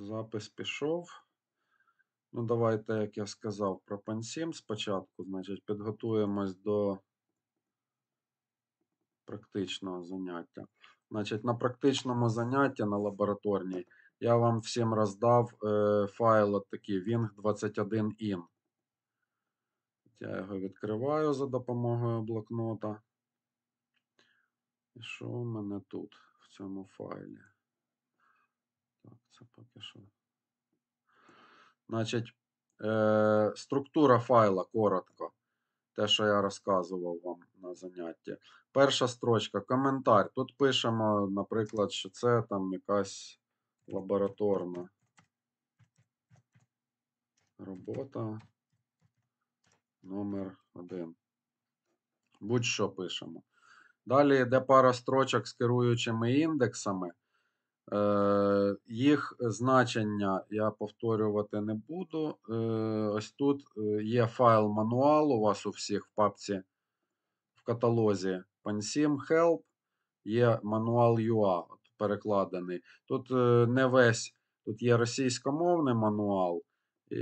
Запис пішов. Ну, давайте, як я сказав, про пансім спочатку. Значить, підготуємось до практичного заняття. Значить, на практичному занятті на лабораторній я вам всім роздав е, файл от такий Wing21in. Я його відкриваю за допомогою блокнота. І що у мене тут в цьому файлі? Це поки що. Значить, е, структура файла коротко. Те, що я розказував вам на занятті. Перша строчка, коментар. Тут пишемо, наприклад, що це там якась лабораторна робота номер один. Будь-що пишемо. Далі йде пара строчок з керуючими індексами. Е, їх значення я повторювати не буду. Е, ось тут е, є файл мануал у вас у всіх в папці в каталозі Pansim Help. Є manual UA перекладений. Тут не весь, тут є російськомовний мануал. І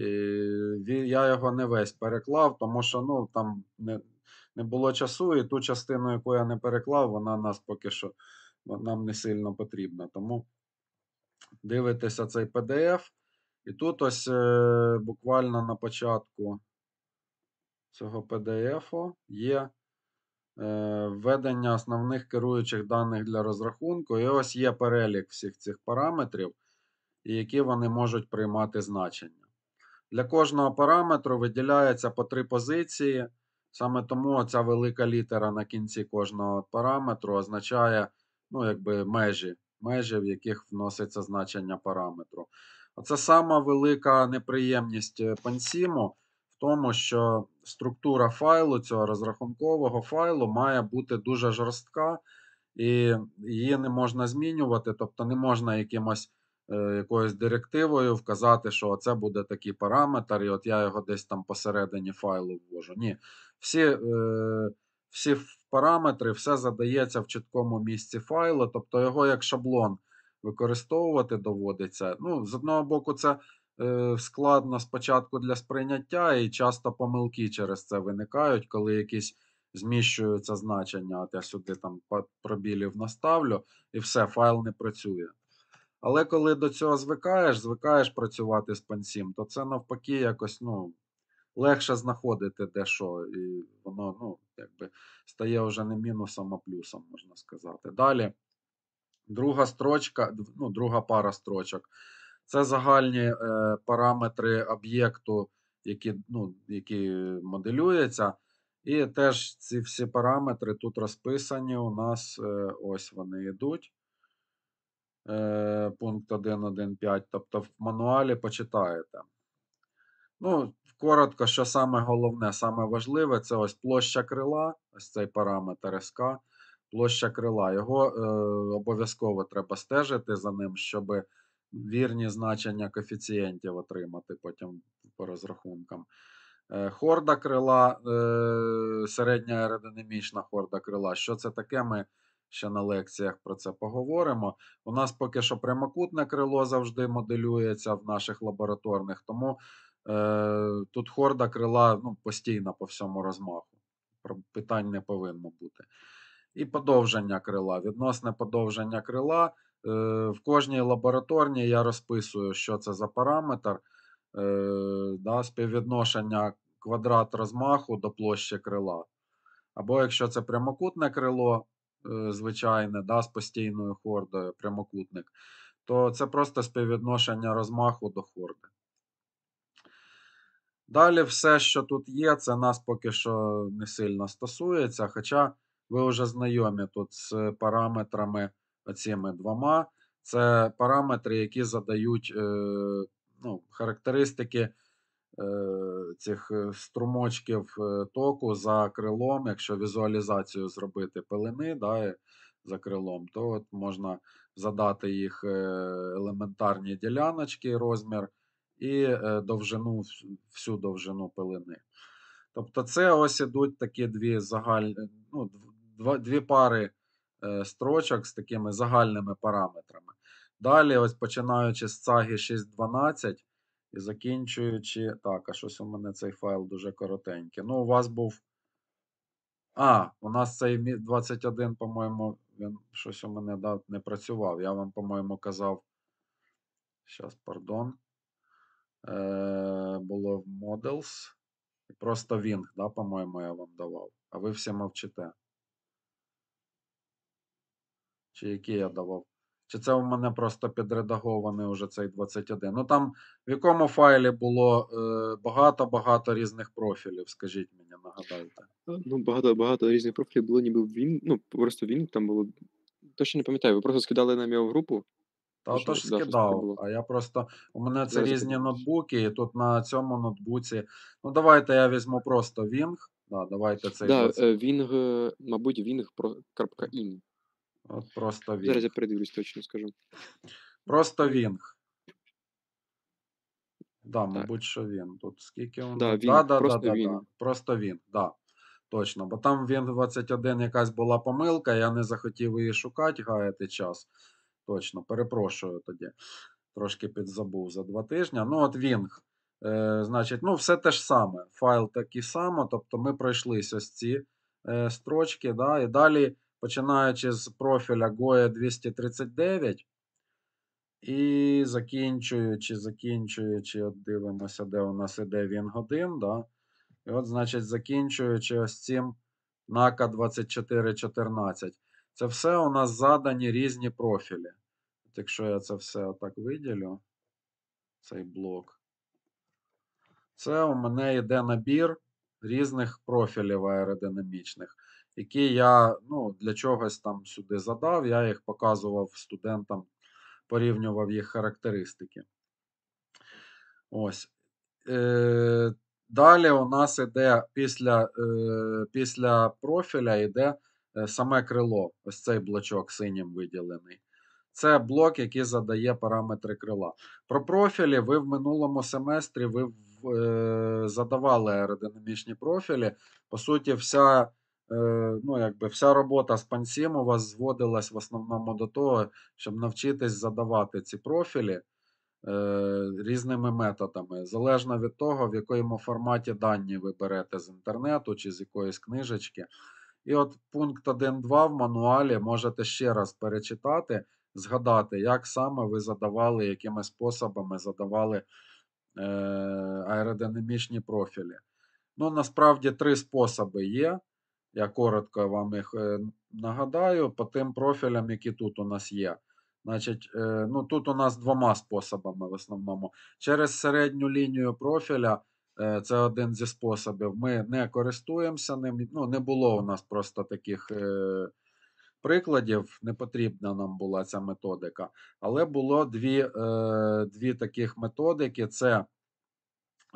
я його не весь переклав, тому що ну, там не, не було часу, і ту частину, яку я не переклав, вона нас поки що нам не сильно потрібна. Тому дивитеся цей PDF. І тут ось е, буквально на початку цього PDF є е, введення основних керуючих даних для розрахунку. І ось є перелік всіх цих параметрів, і які вони можуть приймати значення. Для кожного параметру виділяється по три позиції. Саме тому ця велика літера на кінці кожного параметру означає ну, якби межі, межі, в яких вноситься значення параметру. Оце сама велика неприємність е, Пансіму в тому, що структура файлу, цього розрахункового файлу, має бути дуже жорстка, і її не можна змінювати, тобто не можна якимось е, якоюсь директивою вказати, що це буде такий параметр, і от я його десь там посередині файлу ввожу. Ні. Всі, е, всі параметри, все задається в чіткому місці файлу, тобто його як шаблон використовувати доводиться. Ну, з одного боку, це е, складно спочатку для сприйняття, і часто помилки через це виникають, коли якісь зміщуються значення. От я сюди там пробілів наставлю, і все, файл не працює. Але коли до цього звикаєш, звикаєш працювати з пансім, то це навпаки якось ну, легше знаходити де що, і воно ну, якби стає вже не мінусом, а плюсом, можна сказати. Далі, друга строчка, ну, друга пара строчок. Це загальні е, параметри об'єкту, які, ну, які моделюються. І теж ці всі параметри тут розписані. У нас е, ось вони йдуть е, пункт 1.1.5, тобто в мануалі почитаєте. Ну, коротко, що саме головне, саме важливе, це ось площа крила, ось цей параметр СК, площа крила. Його е, обов'язково треба стежити за ним, щоб вірні значення коефіцієнтів отримати потім по розрахункам. Е, хорда крила, е, середня аеродинамічна хорда крила. Що це таке? Ми ще на лекціях про це поговоримо. У нас поки що прямокутне крило завжди моделюється в наших лабораторних, тому тут хорда крила ну, постійно по всьому розмаху. Питань не повинно бути. І подовження крила. Відносне подовження крила. Е, в кожній лабораторній я розписую, що це за параметр. Е, да, співвідношення квадрат розмаху до площі крила. Або якщо це прямокутне крило, е, звичайне, да, з постійною хордою, прямокутник, то це просто співвідношення розмаху до хорди. Далі все, що тут є, це нас поки що не сильно стосується, хоча ви вже знайомі тут з параметрами оціми двома. Це параметри, які задають е, ну, характеристики е, цих е, струмочків е, току за крилом. Якщо візуалізацію зробити пилини да, е, за крилом, то от можна задати їх елементарні діляночки, розмір і е, довжину, всю довжину пилини. Тобто, це ось ідуть такі дві загальні, ну, дві пари е, строчок з такими загальними параметрами. Далі, ось починаючи з цаги 6.12 і закінчуючи. Так, а щось у мене цей файл дуже коротенький. Ну, у вас був. А, у нас цей 21, по-моєму, він щось у мене да, не працював. Я вам, по-моєму, казав. Щас, пардон. Е, було в Models. Просто Wing, да, по-моєму, я вам давав. А ви всі мовчите. Чи який я давав? Чи це у мене просто підредагований уже цей 21? Ну там в якому файлі було е, багато-багато різних профілів, скажіть мені, нагадайте. Ну, багато багато різних профілів було, ніби він. Ну, просто він там було. Точно не пам'ятаю, ви просто скидали нам його в групу. Та отож да, скидав, а я просто. У мене це різні ноутбуки, і тут на цьому ноутбуці. Ну, давайте я візьму просто Wing. Да, давайте цей. Да, 20 е, Вінг, е, мабуть, ін. От просто Wing. Зараз я передивлюсь, точно скажу. Просто Wing. Да, мабуть, що він. Тут скільки? Да, Да, він, да, да, просто да, він. да. Просто він, да. Точно. Бо там він 21 якась була помилка, я не захотів її шукати, гаяти час. Точно, перепрошую тоді. Трошки підзабув за два тижні. Ну, от Wing. Е, значить, ну, все те ж саме. Файл такий самий. Тобто ми пройшлись ось ці е, строчки. Да, і далі, починаючи з профіля GOE 239. І закінчуючи, закінчуючи, от дивимося, де у нас іде він годин, да? І от, значить, закінчуючи ось цим NACA 2414. Це все у нас задані різні профілі. От якщо я це все отак виділю, цей блок, це у мене йде набір різних профілів аеродинамічних, які я ну, для чогось там сюди задав. Я їх показував студентам порівнював їх характеристики. Ось. Е, Далі у нас іде після е, після профіля йде саме крило. Ось цей блочок синім виділений. Це блок, який задає параметри крила. Про профілі ви в минулому семестрі ви е, задавали аеродинамічні профілі. По суті, вся, е, ну, якби вся робота з пансім у вас зводилась в основному до того, щоб навчитись задавати ці профілі е, різними методами, залежно від того, в якому форматі дані ви берете з інтернету чи з якоїсь книжечки. І от пункт 1.2 в мануалі можете ще раз перечитати, згадати, як саме ви задавали, якими способами задавали е, аеродинамічні профілі. Ну, насправді, три способи є. Я коротко вам їх е, нагадаю по тим профілям, які тут у нас є. Значить, е, ну тут у нас двома способами в основному. Через середню лінію профіля, це один зі способів. Ми не користуємося ним. Ну, не було у нас просто таких е, прикладів, не потрібна нам була ця методика. Але було дві, е, дві таких методики. Це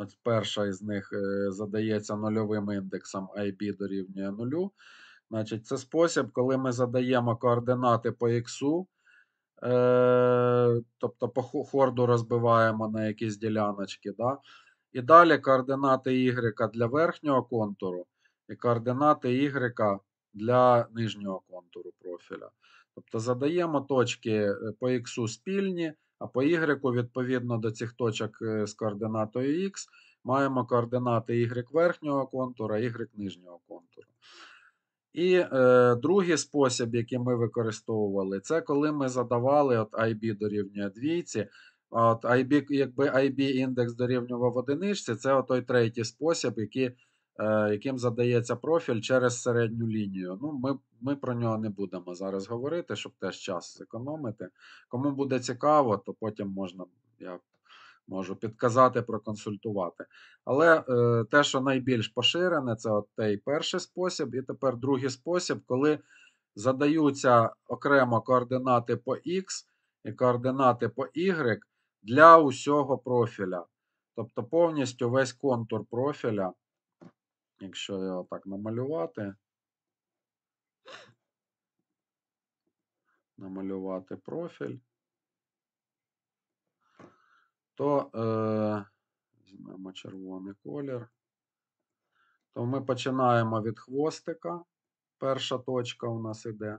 От перша із них е, задається нульовим індексом IB дорівнює нулю. Значить, це спосіб, коли ми задаємо координати по X, е, тобто по хорду розбиваємо на якісь діляночки. Да? І далі координати Y для верхнього контуру і координати Y для нижнього контуру профіля. Тобто задаємо точки е, по X спільні, а по Y, відповідно до цих точок е, з координатою X, маємо координати Y верхнього контура, Y нижнього контуру. І е, другий спосіб, який ми використовували, це коли ми задавали от IB дорівнює двійці. От IB, якби IB індекс дорівнював одиничці, це той третій спосіб, який, е, яким задається профіль через середню лінію. Ну, ми, ми про нього не будемо зараз говорити, щоб теж час зекономити. Кому буде цікаво, то потім можна, я можу підказати, проконсультувати. Але е, те, що найбільш поширене, це от той перший спосіб, і тепер другий спосіб, коли задаються окремо координати по X і координати по Y для усього профіля. Тобто повністю весь контур профіля, якщо його так намалювати, намалювати профіль, то е, візьмемо червоний колір. То ми починаємо від хвостика. Перша точка у нас іде.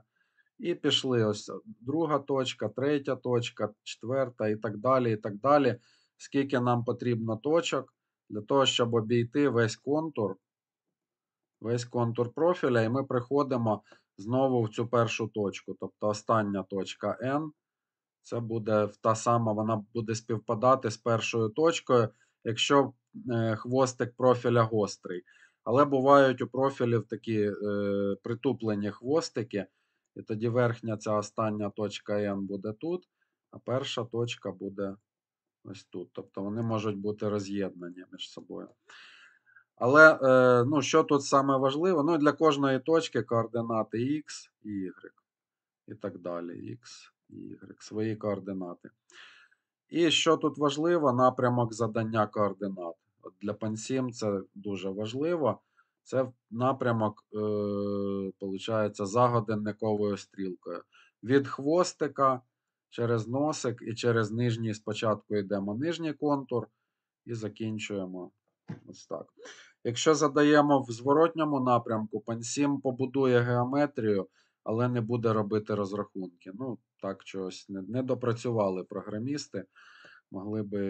І пішли ось друга точка, третя точка, четверта і так далі. і так далі. Скільки нам потрібно точок для того, щоб обійти весь контур, весь контур профіля, і ми приходимо знову в цю першу точку. Тобто остання точка N. Це буде та сама, вона буде співпадати з першою точкою, якщо е, хвостик профіля гострий. Але бувають у профілів такі е, притуплені хвостики, і тоді верхня ця остання точка N буде тут, а перша точка буде ось тут. Тобто вони можуть бути роз'єднані між собою. Але е, ну, що тут саме важливо? Ну, для кожної точки координати X і Y. І так далі. X і Y. Свої координати. І що тут важливо, напрямок задання координат. От для PAN7 це дуже важливо. Це напрямок, е, получається, стрілкою. Від хвостика через носик і через нижній спочатку йдемо нижній контур і закінчуємо ось так. Якщо задаємо в зворотньому напрямку, PAN7 побудує геометрію, але не буде робити розрахунки. Ну, так чогось не, не допрацювали програмісти. Могли би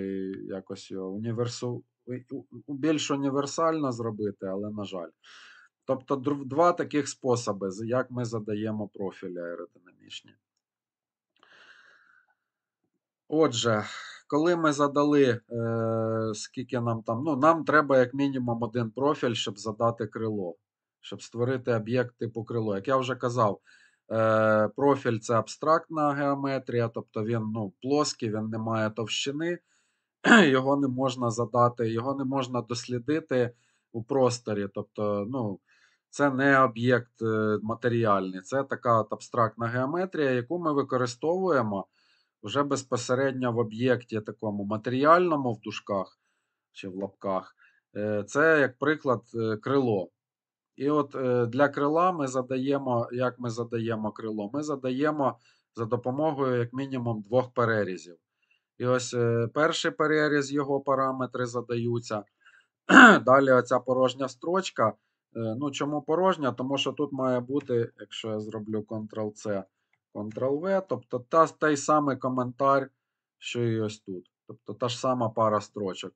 якось його універсу... у- у- більш універсально зробити, але на жаль. Тобто два таких способи, як ми задаємо профілі аеродинамічні. Отже, коли ми задали, е, скільки нам там, ну, нам треба як мінімум один профіль, щоб задати крило, щоб створити об'єкт типу крило. Як я вже казав, е, профіль це абстрактна геометрія, тобто він ну, плоский, він не має товщини, його не можна задати, його не можна дослідити у просторі. Тобто, ну, це не об'єкт е, матеріальний, це така от абстрактна геометрія, яку ми використовуємо вже безпосередньо в об'єкті такому матеріальному в дужках чи в лапках. Е, Це, як приклад, е, крило. І от е, для крила ми задаємо, як ми задаємо крило? Ми задаємо за допомогою як мінімум двох перерізів. І ось е, перший переріз, його параметри задаються. Далі оця порожня строчка. Е, Ну, чому порожня? Тому що тут має бути, якщо я зроблю Ctrl-C, Ctrl-V, тобто та, той самий коментар, що і ось тут. Тобто та ж сама пара строчок.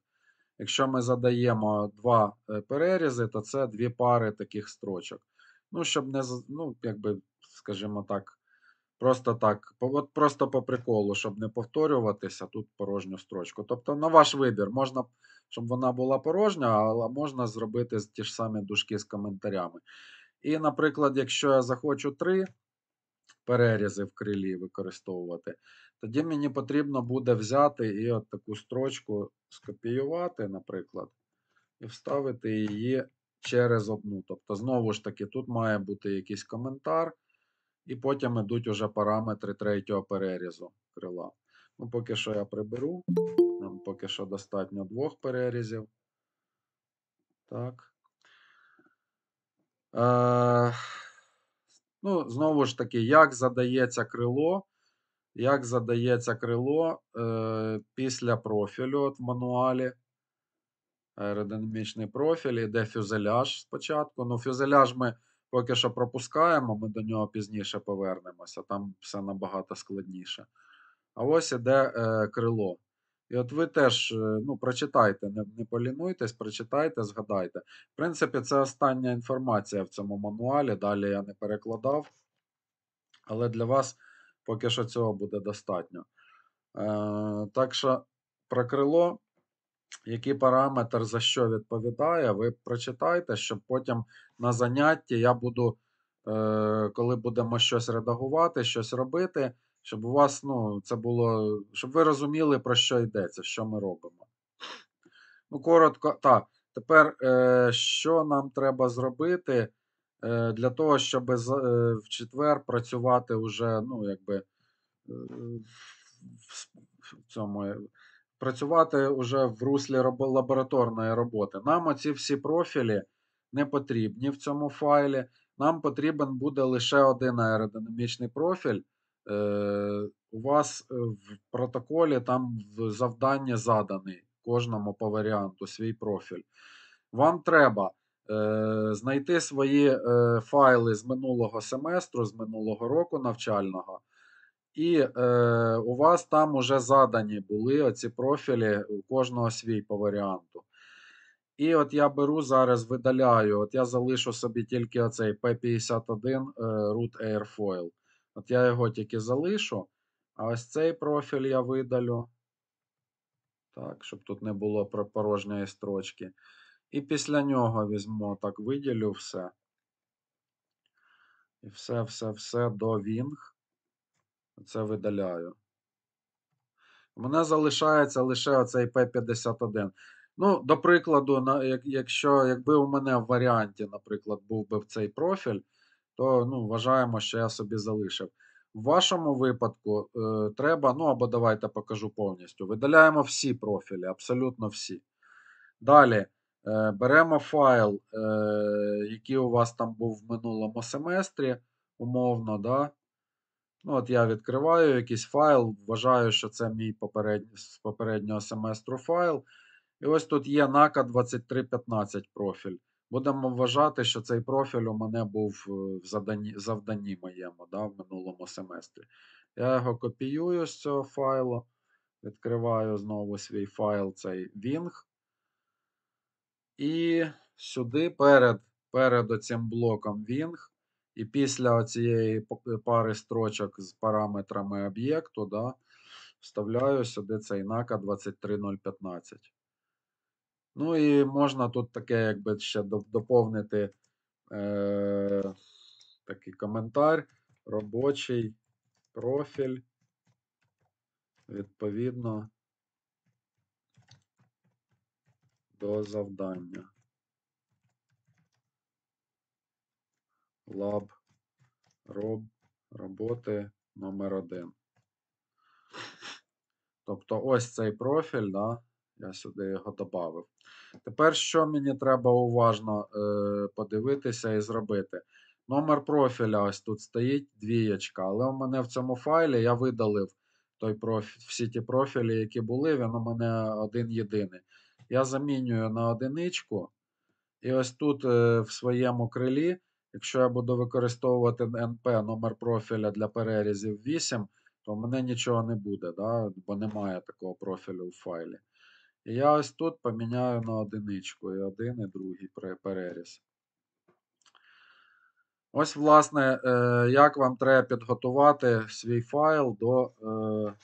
Якщо ми задаємо два е, перерізи, то це дві пари таких строчок. Ну, щоб не, ну, якби, скажімо так, просто так, от просто по приколу, щоб не повторюватися, тут порожню строчку. Тобто, на ваш вибір, можна, щоб вона була порожня, але можна зробити ті ж самі дужки з коментарями. І, наприклад, якщо я захочу три перерізи в крилі використовувати, тоді мені потрібно буде взяти і от таку строчку скопіювати, наприклад, і вставити її через одну. Тобто, знову ж таки, тут має бути якийсь коментар, і потім йдуть уже параметри третього перерізу крила. Ну, поки що я приберу. Нам поки що достатньо двох перерізів. Так. Е, ну, знову ж таки, як задається крило? Як задається крило е, після профілю от в мануалі. Аеродинамічний профіль, іде фюзеляж спочатку. Ну, фюзеляж ми поки що пропускаємо, ми до нього пізніше повернемося. Там все набагато складніше. А ось іде е, крило. І от ви теж е, ну, прочитайте, не, не полінуйтесь, прочитайте, згадайте. В принципі, це остання інформація в цьому мануалі. Далі я не перекладав. Але для вас поки що цього буде достатньо. Е, так що про крило, який параметр за що відповідає, ви прочитайте, щоб потім на занятті я буду, е, коли будемо щось редагувати, щось робити, щоб у вас ну, це було, щоб ви розуміли, про що йдеться, що ми робимо. Ну, коротко, так. Тепер, е, що нам треба зробити е, для того, щоб е, в четвер працювати вже, ну, якби, в, цьому, працювати вже в руслі лабораторної роботи. Нам оці всі профілі не потрібні в цьому файлі. Нам потрібен буде лише один аеродинамічний профіль. Е, у вас е, в протоколі там в завданні заданий кожному по варіанту свій профіль. Вам треба е, знайти свої е, файли з минулого семестру, з минулого року навчального. І е, у вас там уже задані були оці профілі, у кожного свій по варіанту. І от я беру зараз, видаляю. От я залишу собі тільки оцей P51 е, root airfoil. От я його тільки залишу. А ось цей профіль я видалю. Так, щоб тут не було порожньої строчки. І після нього візьму, так, виділю все. І все, все, все до Wing. Це видаляю. У мене залишається лише оцей P51. Ну, до прикладу, якщо якби у мене в варіанті, наприклад, був би цей профіль, то ну, вважаємо, що я собі залишив. В вашому випадку е, треба, ну або давайте покажу повністю. Видаляємо всі профілі, абсолютно всі. Далі е, беремо файл, е, який у вас там був в минулому семестрі, умовно, да? Ну, от я відкриваю якийсь файл, вважаю, що це мій попередній, з попереднього семестру файл. І ось тут є NACA 2315 профіль. Будемо вважати, що цей профіль у мене був е, в заданні, завданні моєму да, в минулому семестрі. Я його копіюю з цього файлу, відкриваю знову свій файл, цей Wing. І сюди перед, перед оцим блоком Wing і після цієї пари строчок з параметрами об'єкту, да, вставляю сюди цей NACA 23015. Ну і можна тут таке, якби ще доповнити е, такий коментар. Робочий профіль. Відповідно до завдання. Лаб роб, роботи номер один. Тобто ось цей профіль, да, я сюди його додав. Тепер що мені треба уважно е, подивитися і зробити? Номер профіля ось тут стоїть двієчка, але у мене в цьому файлі я видалив той профіль, всі ті профілі, які були, він у мене один єдиний. Я замінюю на одиничку. І ось тут е, в своєму крилі, якщо я буду використовувати NP номер профіля для перерізів 8, то в мене нічого не буде, да? бо немає такого профілю в файлі. Я ось тут поміняю на одиничку і один, і другий переріз. Ось, власне, е, як вам треба підготувати свій файл до, е,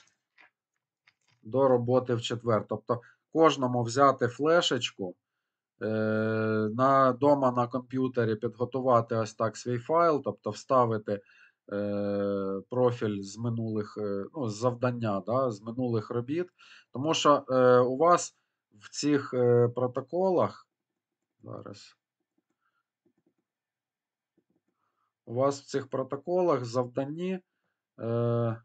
до роботи в четвер. Тобто кожному взяти флешечку, е, на, дома на комп'ютері підготувати ось так свій файл, тобто вставити профіль з минулих, е, ну, з завдання, да, з минулих робіт. Тому що е, у вас в цих е, протоколах зараз. У вас в цих протоколах завданні е,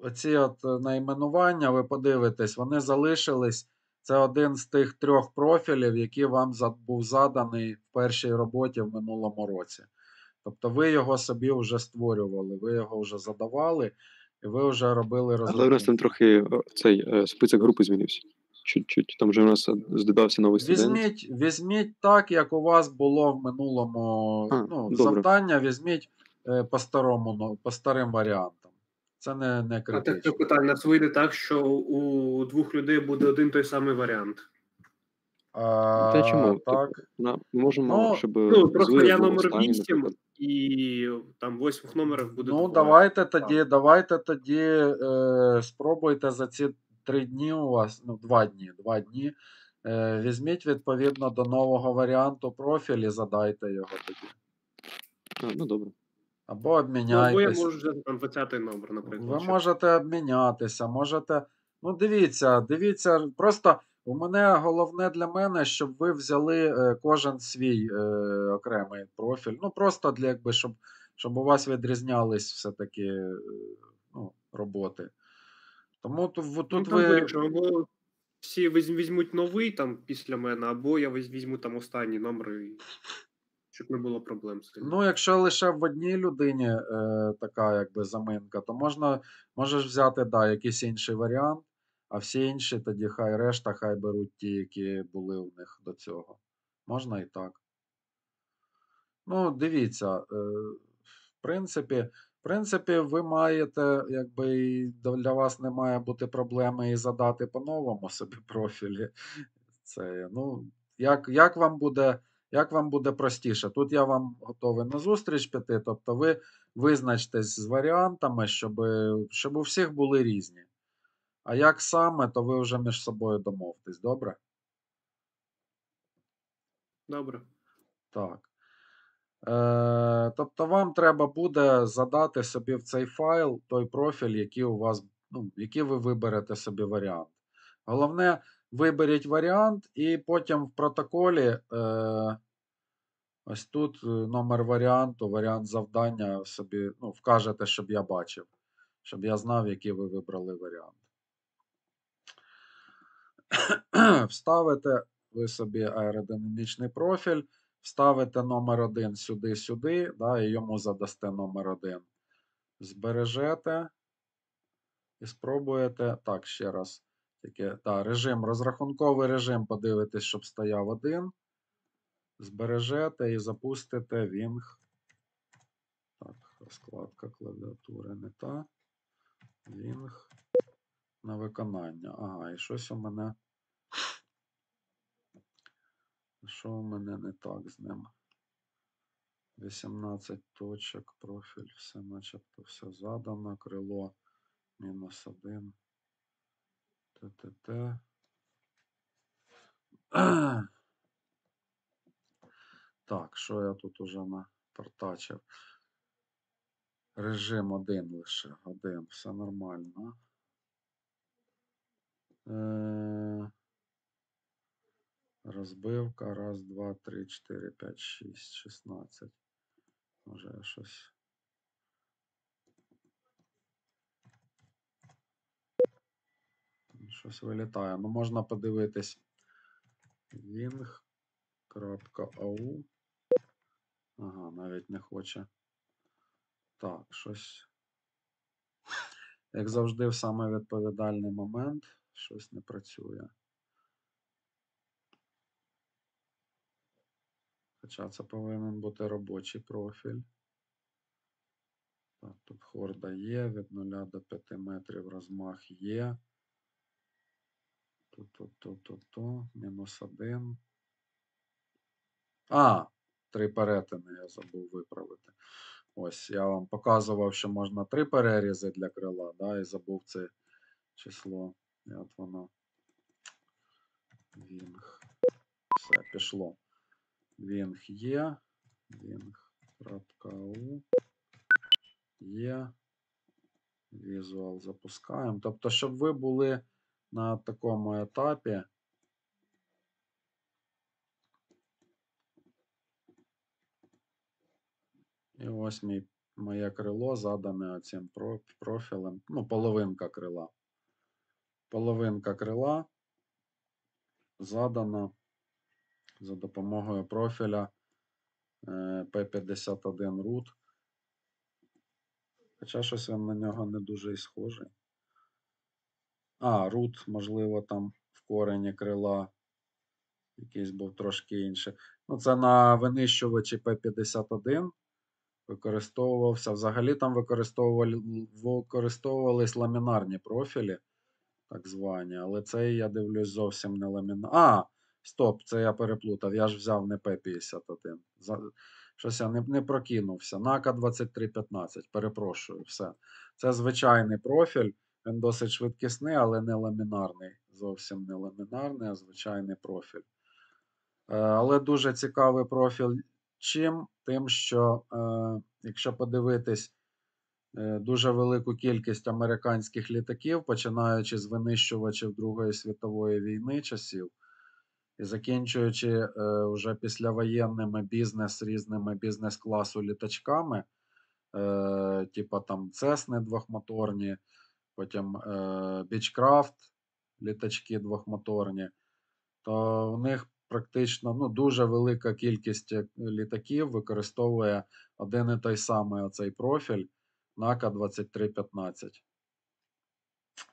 оці от е, найменування, ви подивитесь, вони залишились. Це один з тих трьох профілів, який вам був заданий в першій роботі в минулому році. Тобто ви його собі вже створювали, ви його вже задавали, і ви вже робили Але у нас там трохи е, цей е, список групи змінився. Чуть-чуть. Там вже у нас е, додався новий студент. Візьміть, візьміть так, як у вас було в минулому А, ну, добре. завдання, візьміть е, по старому, ну, по старим варіантам. Це не, не А критично. таке питання. Нас вийде так, що у двох людей буде один той самий варіант. А, Та чому? Так. На, можемо, Ну, щоб Ну, просто я номер 8 і там в восьмих номерах буде. Ну, давайте тоді, давайте тоді е, спробуйте за ці три дні у вас, ну, два дні, два дні. Е, візьміть відповідно до нового варіанту профіль і задайте його тоді. А, ну добре. Або Ну, або я обміняйтесь. можу взяти там 20 номер, наприклад. Ви можете обмінятися, можете. Ну, дивіться, дивіться, просто у мене головне для мене, щоб ви взяли е, кожен свій е, окремий профіль. Ну, просто для якби, щоб, щоб у вас відрізнялись все-таки е, ну, роботи. Тому тут, Ну, там ви. або всі візьмуть новий там після мене, або я візьму там останній номер, і... щоб не було проблем з цим. Ну, якщо лише в одній людині е, така якби заминка, то можна можеш взяти да, якийсь інший варіант. А всі інші тоді хай решта, хай беруть ті, які були у них до цього. Можна і так. Ну, дивіться, е, в принципі, в принципі, ви маєте, якби для вас не має бути проблеми і задати по-новому собі профілі. Це, ну, як, як вам буде, як вам буде простіше? Тут я вам готовий на зустріч піти, тобто ви визначтесь з варіантами, щоб, щоб у всіх були різні. А як саме, то ви вже між собою домовтесь, добре? Добре. Так. Е, тобто вам треба буде задати собі в цей файл той профіль, який у вас, ну, який ви виберете собі варіант. Головне, виберіть варіант, і потім в протоколі е, ось тут е, номер варіанту, варіант завдання собі ну, вкажете, щоб я бачив, щоб я знав, який ви вибрали варіант. Вставите ви собі аеродинамічний профіль, вставите номер 1 сюди, сюди, да, і йому задасте номер 1. Збережете і спробуєте. Так, ще раз. Тільки, та, режим, розрахунковий режим, подивитесь, щоб стояв один. Збережете і запустите Wing. Так, розкладка клавіатури не та. Wing на виконання. Ага, і щось у мене. Що у мене не так з ним? 18 точок, профіль, все начебто все задано, крило мінус 1. ТТТ. Так, що я тут уже напортачив? Режим один лише, один, все нормально. Е, Розбивка. Раз, два, три, чотири, п'ять, шість, шістнадцять. Може я щось. Щось вилітає. Ну, можна подивитись. Wing.au. Ага, навіть не хоче. Так, щось. Як завжди, в саме відповідальний момент щось не працює. Хоча це повинен бути робочий профіль. Так, тут хорда є, від 0 до 5 метрів розмах є. Тут, тут, тут, тут, тут, мінус 1. А, три перетини я забув виправити. Ось, я вам показував, що можна три перерізи для крила, да, і забув це число. І от воно. Wing. Все, пішло. Wing є. Wing.у. Є. Visual запускаємо. Тобто, щоб ви були на такому етапі. І ось мій, моє крило задане оцим профілем. Ну, половинка крила. Половинка крила задана за допомогою профіля е, P51 root. Хоча щось він на нього не дуже і схожий. А, root, можливо, там в корені крила якийсь був трошки інший. Ну, це на винищувачі P51 використовувався. Взагалі там використовували, використовувались ламінарні профілі, так звані, але цей, я дивлюсь, зовсім не ламінарний. А, стоп, це я переплутав. Я ж взяв не P51. За... Щось я не, не прокинувся. НАКА 2315. Перепрошую, все. Це звичайний профіль. Він досить швидкісний, але не ламінарний. Зовсім не ламінарний, а звичайний профіль. Е, Але дуже цікавий профіль. Чим? Тим, що, е, якщо подивитись дуже велику кількість американських літаків, починаючи з винищувачів Другої світової війни часів, і закінчуючи е, вже післявоєнними бізнес різними бізнес-класу літачками, е, типа там Цесни двохмоторні, потім е, Beechcraft літачки двохмоторні, то у них практично ну, дуже велика кількість е, літаків використовує один і той самий оцей профіль НАКА 2315.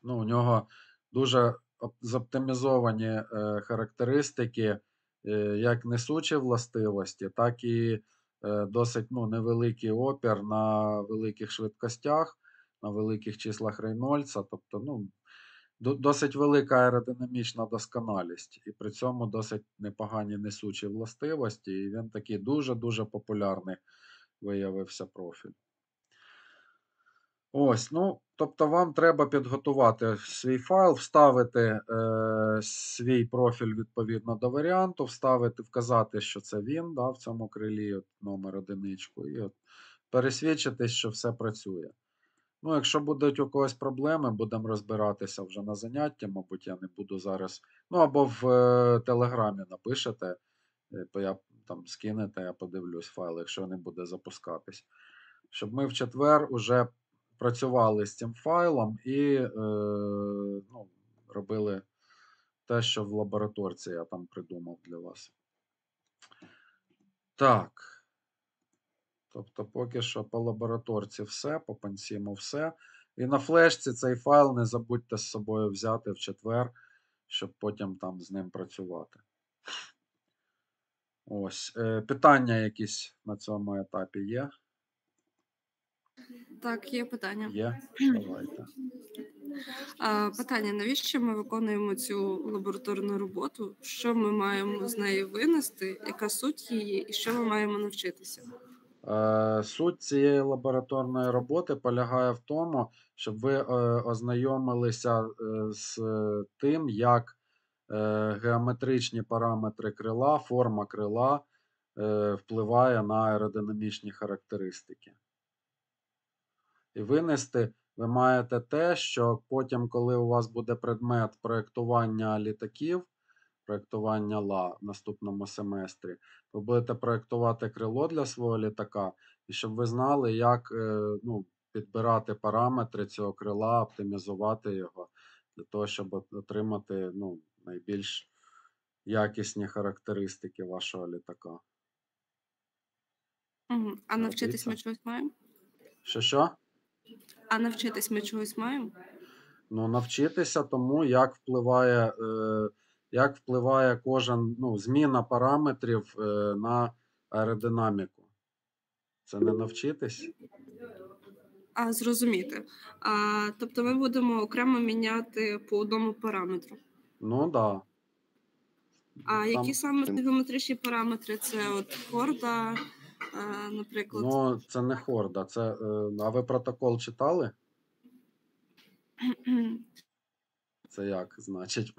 Ну, у нього дуже оп- зоптимізовані е, характеристики, е, як несучі властивості, так і е, досить ну, невеликий опір на великих швидкостях, на великих числах Рейнольдса. Тобто, ну, досить велика аеродинамічна досконалість, і при цьому досить непогані несучі властивості. І він такий дуже-дуже популярний виявився профіль. Ось, ну, тобто вам треба підготувати свій файл, вставити е, свій профіль відповідно до варіанту, вставити, вказати, що це він, да, в цьому крилі, от, номер одиничку, і от, пересвідчитись, що все працює. Ну, якщо будуть у когось проблеми, будемо розбиратися вже на занятті, мабуть, я не буду зараз. Ну, або в е, Телеграмі напишете, е, то я там скинете, я подивлюсь файл, якщо не буде запускатись. Щоб ми в четвер уже працювали з цим файлом і е, ну, робили те, що в лабораторці я там придумав для вас. Так. Тобто, поки що по лабораторці все, по пансіму все. І на флешці цей файл не забудьте з собою взяти в четвер, щоб потім там з ним працювати. Ось. Е, питання якісь на цьому етапі є? Так, є питання. Є? Давайте. А, питання: навіщо ми виконуємо цю лабораторну роботу? Що ми маємо з неї винести? Яка суть її, і що ми маємо навчитися? Е, Суть цієї лабораторної роботи полягає в тому, щоб ви е, ознайомилися е, з тим, як е, геометричні параметри крила, форма крила е, впливає на аеродинамічні характеристики. І винести ви маєте те, що потім, коли у вас буде предмет проєктування літаків, проєктування ла в наступному семестрі, ви будете проєктувати крило для свого літака, і щоб ви знали, як е, ну, підбирати параметри цього крила, оптимізувати його для того, щоб отримати ну, найбільш якісні характеристики вашого літака. Угу. А навчитись ми чогось маємо? Що що? А навчитись ми чогось маємо? Ну, навчитися тому, як впливає, е, як впливає кожен, ну, зміна параметрів е, на аеродинаміку. Це не навчитись? А зрозуміти. А, тобто ми будемо окремо міняти по одному параметру. Ну так. Да. А Там- які саме геометричні параметри? Це от хорда, наприклад. Ну, це не хорда. Це, е, а ви протокол читали? Це як, значить?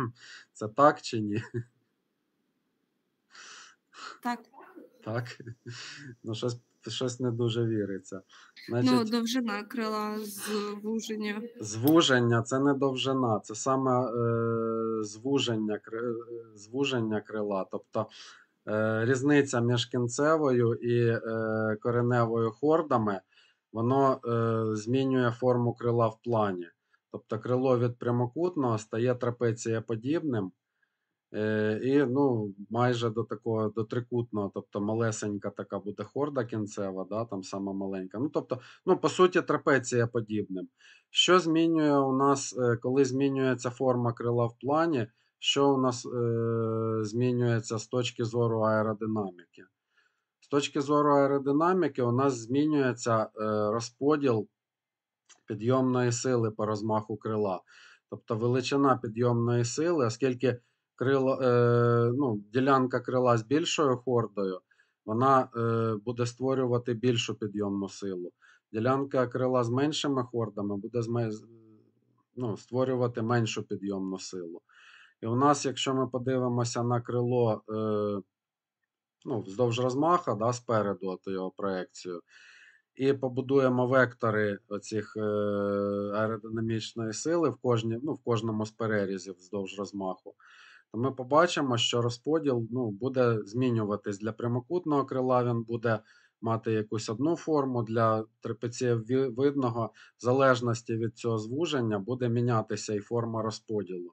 Це так чи ні? так. Так. Ну, щось, щось не дуже віриться. Ну, довжина крила, звуження. Звуження це не довжина, це саме е, звуження, звуження крила. Тобто різниця між кінцевою і е, кореневою хордами, воно е, змінює форму крила в плані. Тобто крило від прямокутного стає трапецієподібним. Е, і ну, майже до такого до трикутного, тобто малесенька така буде хорда кінцева, да, там сама маленька. Ну, тобто, ну, по суті, трапеція подібним. Що змінює у нас, е, коли змінюється форма крила в плані, що у нас е, змінюється з точки зору аеродинаміки? З точки зору аеродинаміки, у нас змінюється е, розподіл підйомної сили по розмаху крила. Тобто величина підйомної сили, оскільки крило, е, ну, ділянка крила з більшою хордою, вона е, буде створювати більшу підйомну силу. Ділянка крила з меншими хордами буде ну, створювати меншу підйомну силу. І у нас, якщо ми подивимося на крило е, ну, вздовж розмаха, да, спереду от його проекцію, і побудуємо вектори оцих е, аеродинамічної сили в, кожній, ну, в кожному з перерізів вздовж розмаху, то ми побачимо, що розподіл ну, буде змінюватись для прямокутного крила, він буде мати якусь одну форму, для трапецієвидного, в залежності від цього звуження, буде мінятися і форма розподілу.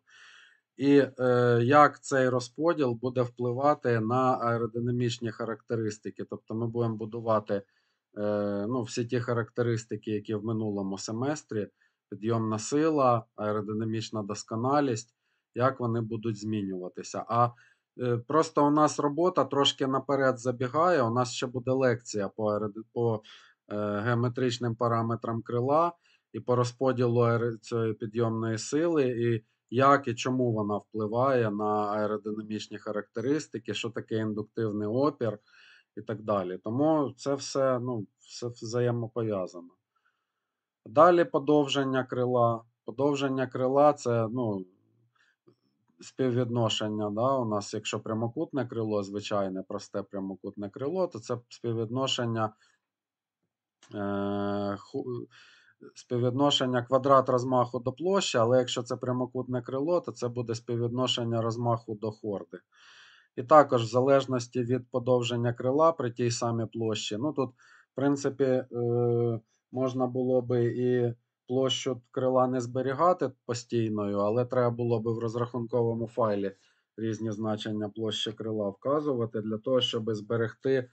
І е, як цей розподіл буде впливати на аеродинамічні характеристики. Тобто ми будемо будувати е, ну, всі ті характеристики, які в минулому семестрі підйомна сила, аеродинамічна досконалість, як вони будуть змінюватися. А е, просто у нас робота трошки наперед забігає. У нас ще буде лекція по, аероди- по е, геометричним параметрам крила і по розподілу цієї підйомної сили, і як і чому вона впливає на аеродинамічні характеристики, що таке індуктивний опір і так далі. Тому це все, ну, все взаємопов'язано. Далі подовження крила. Подовження крила це ну, співвідношення. Да? У нас, якщо прямокутне крило, звичайне просте прямокутне крило, то це співвідношення, е, співвідношення квадрат розмаху до площі, але якщо це прямокутне крило, то це буде співвідношення розмаху до хорди. І також, в залежності від подовження крила при тій самій площі. Ну тут, в принципі, е, можна було би і площу крила не зберігати постійною, але треба було би в розрахунковому файлі різні значення площі крила вказувати для того, щоб зберегти е,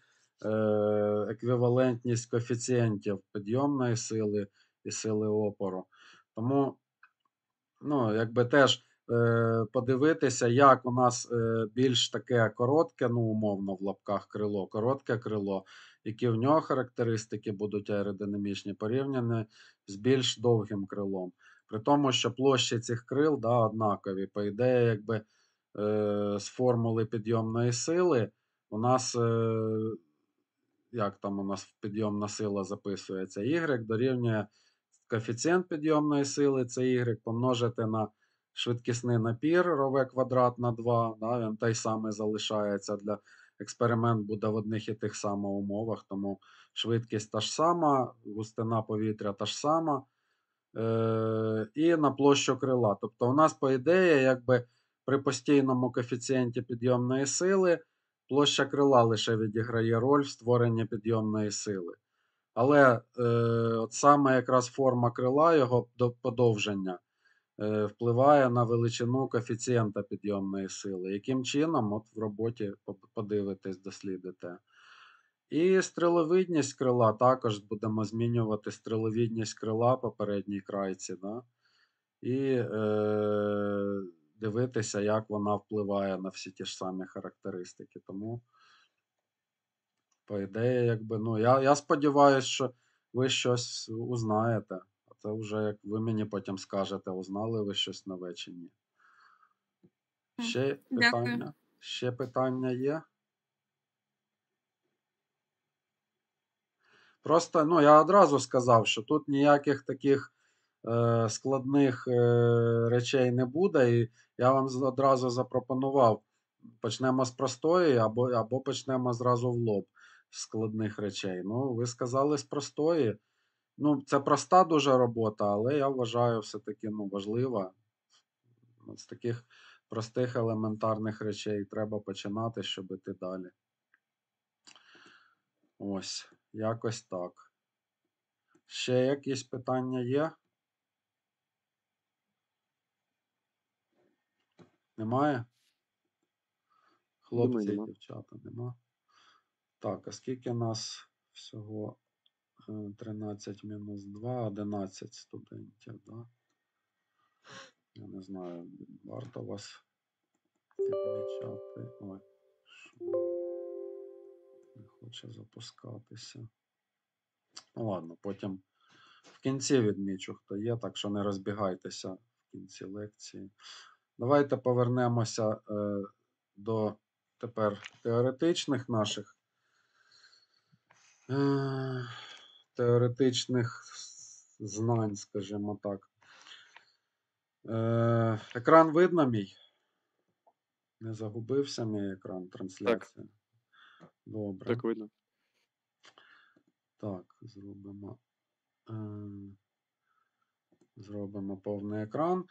еквівалентність коефіцієнтів підйомної сили і сили опору. Тому, ну, якби теж е, подивитися, як у нас е, більш таке коротке, ну, умовно, в лапках крило, коротке крило, які в нього характеристики будуть аеродинамічні, порівняні з більш довгим крилом. При тому, що площі цих крил да, однакові. По ідеї, якби е, з формули підйомної сили у нас. Е, як там у нас підйомна сила записується, y дорівнює коефіцієнт підйомної сили, це y, помножити на швидкісний напір рове квадрат на 2, да, він той самий залишається для експеримент буде в одних і тих самих умовах, тому швидкість та ж сама, густина повітря та ж сама. Е, і на площу крила. Тобто, у нас, по ідеї, якби при постійному коефіцієнті підйомної сили площа крила лише відіграє роль в створенні підйомної сили. Але е, от саме якраз форма крила, його до- подовження, е, впливає на величину коефіцієнта підйомної сили. Яким чином, от в роботі по- подивитесь, дослідите. І стріловидність крила також будемо змінювати стріловидність крила по передній крайці. Да? І е, дивитися, як вона впливає на всі ті ж самі характеристики. Тому, по ідеї, якби, ну, я, я сподіваюся, що ви щось узнаєте. А це вже як ви мені потім скажете, узнали ви щось нове чи ні. Ще Дякую. питання? Ще питання є? Просто ну, я одразу сказав, що тут ніяких таких е, складних е, речей не буде. І я вам одразу запропонував: почнемо з простої, або, або почнемо зразу в лоб складних речей. Ну, ви сказали з простої. Ну, це проста дуже робота, але я вважаю все-таки ну, важлива. З таких простих елементарних речей треба починати, щоб іти далі. Ось, якось так. Ще якісь питання є? Немає? Хлопці і дівчата, нема. Так, а скільки нас всього Е, 13 мінус 2, 11 студентів, да? Я не знаю, варто вас відмічати. Ой, що не хоче запускатися. Ну ладно, потім в кінці відмічу, хто є, так що не розбігайтеся в кінці лекції. Давайте повернемося е, до тепер теоретичних наших. Е, теоретичних знань, скажімо так. Е, екран видно мій? Не загубився мій екран трансляції? Добре. Так видно. Так, зробимо. Е, зробимо повний екран.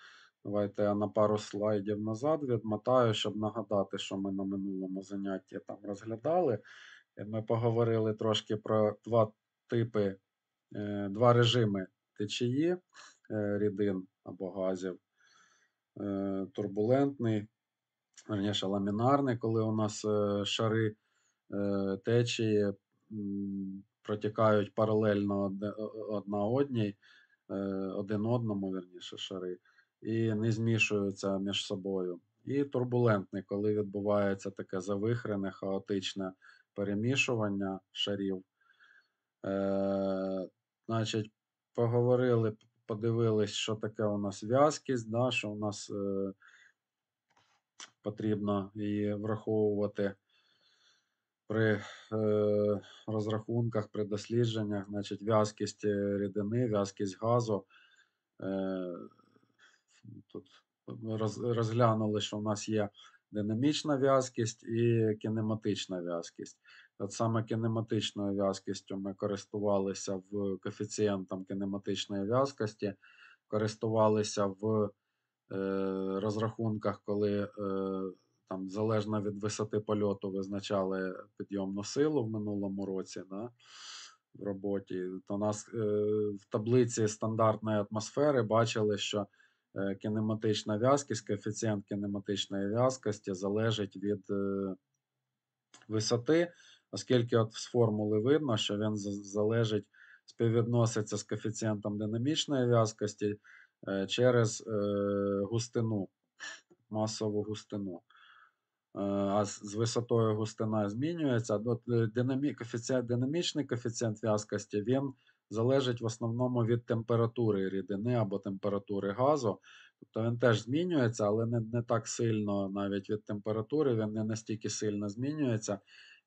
Давайте я на пару слайдів назад відмотаю, щоб нагадати, що ми на минулому занятті там розглядали. Ми поговорили трошки про два типи, е, два режими течії е, рідин або газів. Е, Турбулентний, верніше ламінарний, коли у нас шари течії протікають паралельно одна одній один одному, верніше, шари, і не змішуються між собою. І турбулентний, коли відбувається таке завихрене, хаотичне перемішування шарів. Е, значить, поговорили, подивились, що таке у нас в'язкість, да, що у нас е, потрібно її враховувати при е, розрахунках, при дослідженнях, значить, в'язкість е, рідини, в'язкість газу. Е, тут роз, розглянули, що в нас є динамічна в'язкість і кінематична в'язкість. От саме кінематичною в'язкістю ми користувалися в коефіцієнтом кінематичної в'язкості, користувалися в е, розрахунках, коли е, там залежно від висоти польоту визначали підйомну силу в минулому році да, в роботі. То нас е, в таблиці стандартної атмосфери бачили, що кінематична в'язкість, коефіцієнт кінематичної в'язкості залежить від е, висоти, оскільки от з формули видно, що він залежить, співвідноситься з коефіцієнтом динамічної в'язкості е, через е, густину, масову густину. Е, А з висотою густина змінюється. От, е, динамі, коефіцієнт, динамічний коефіцієнт в'язкості він залежить в основному від температури рідини або температури газу. Тобто він теж змінюється, але не, не так сильно навіть від температури, він не настільки сильно змінюється,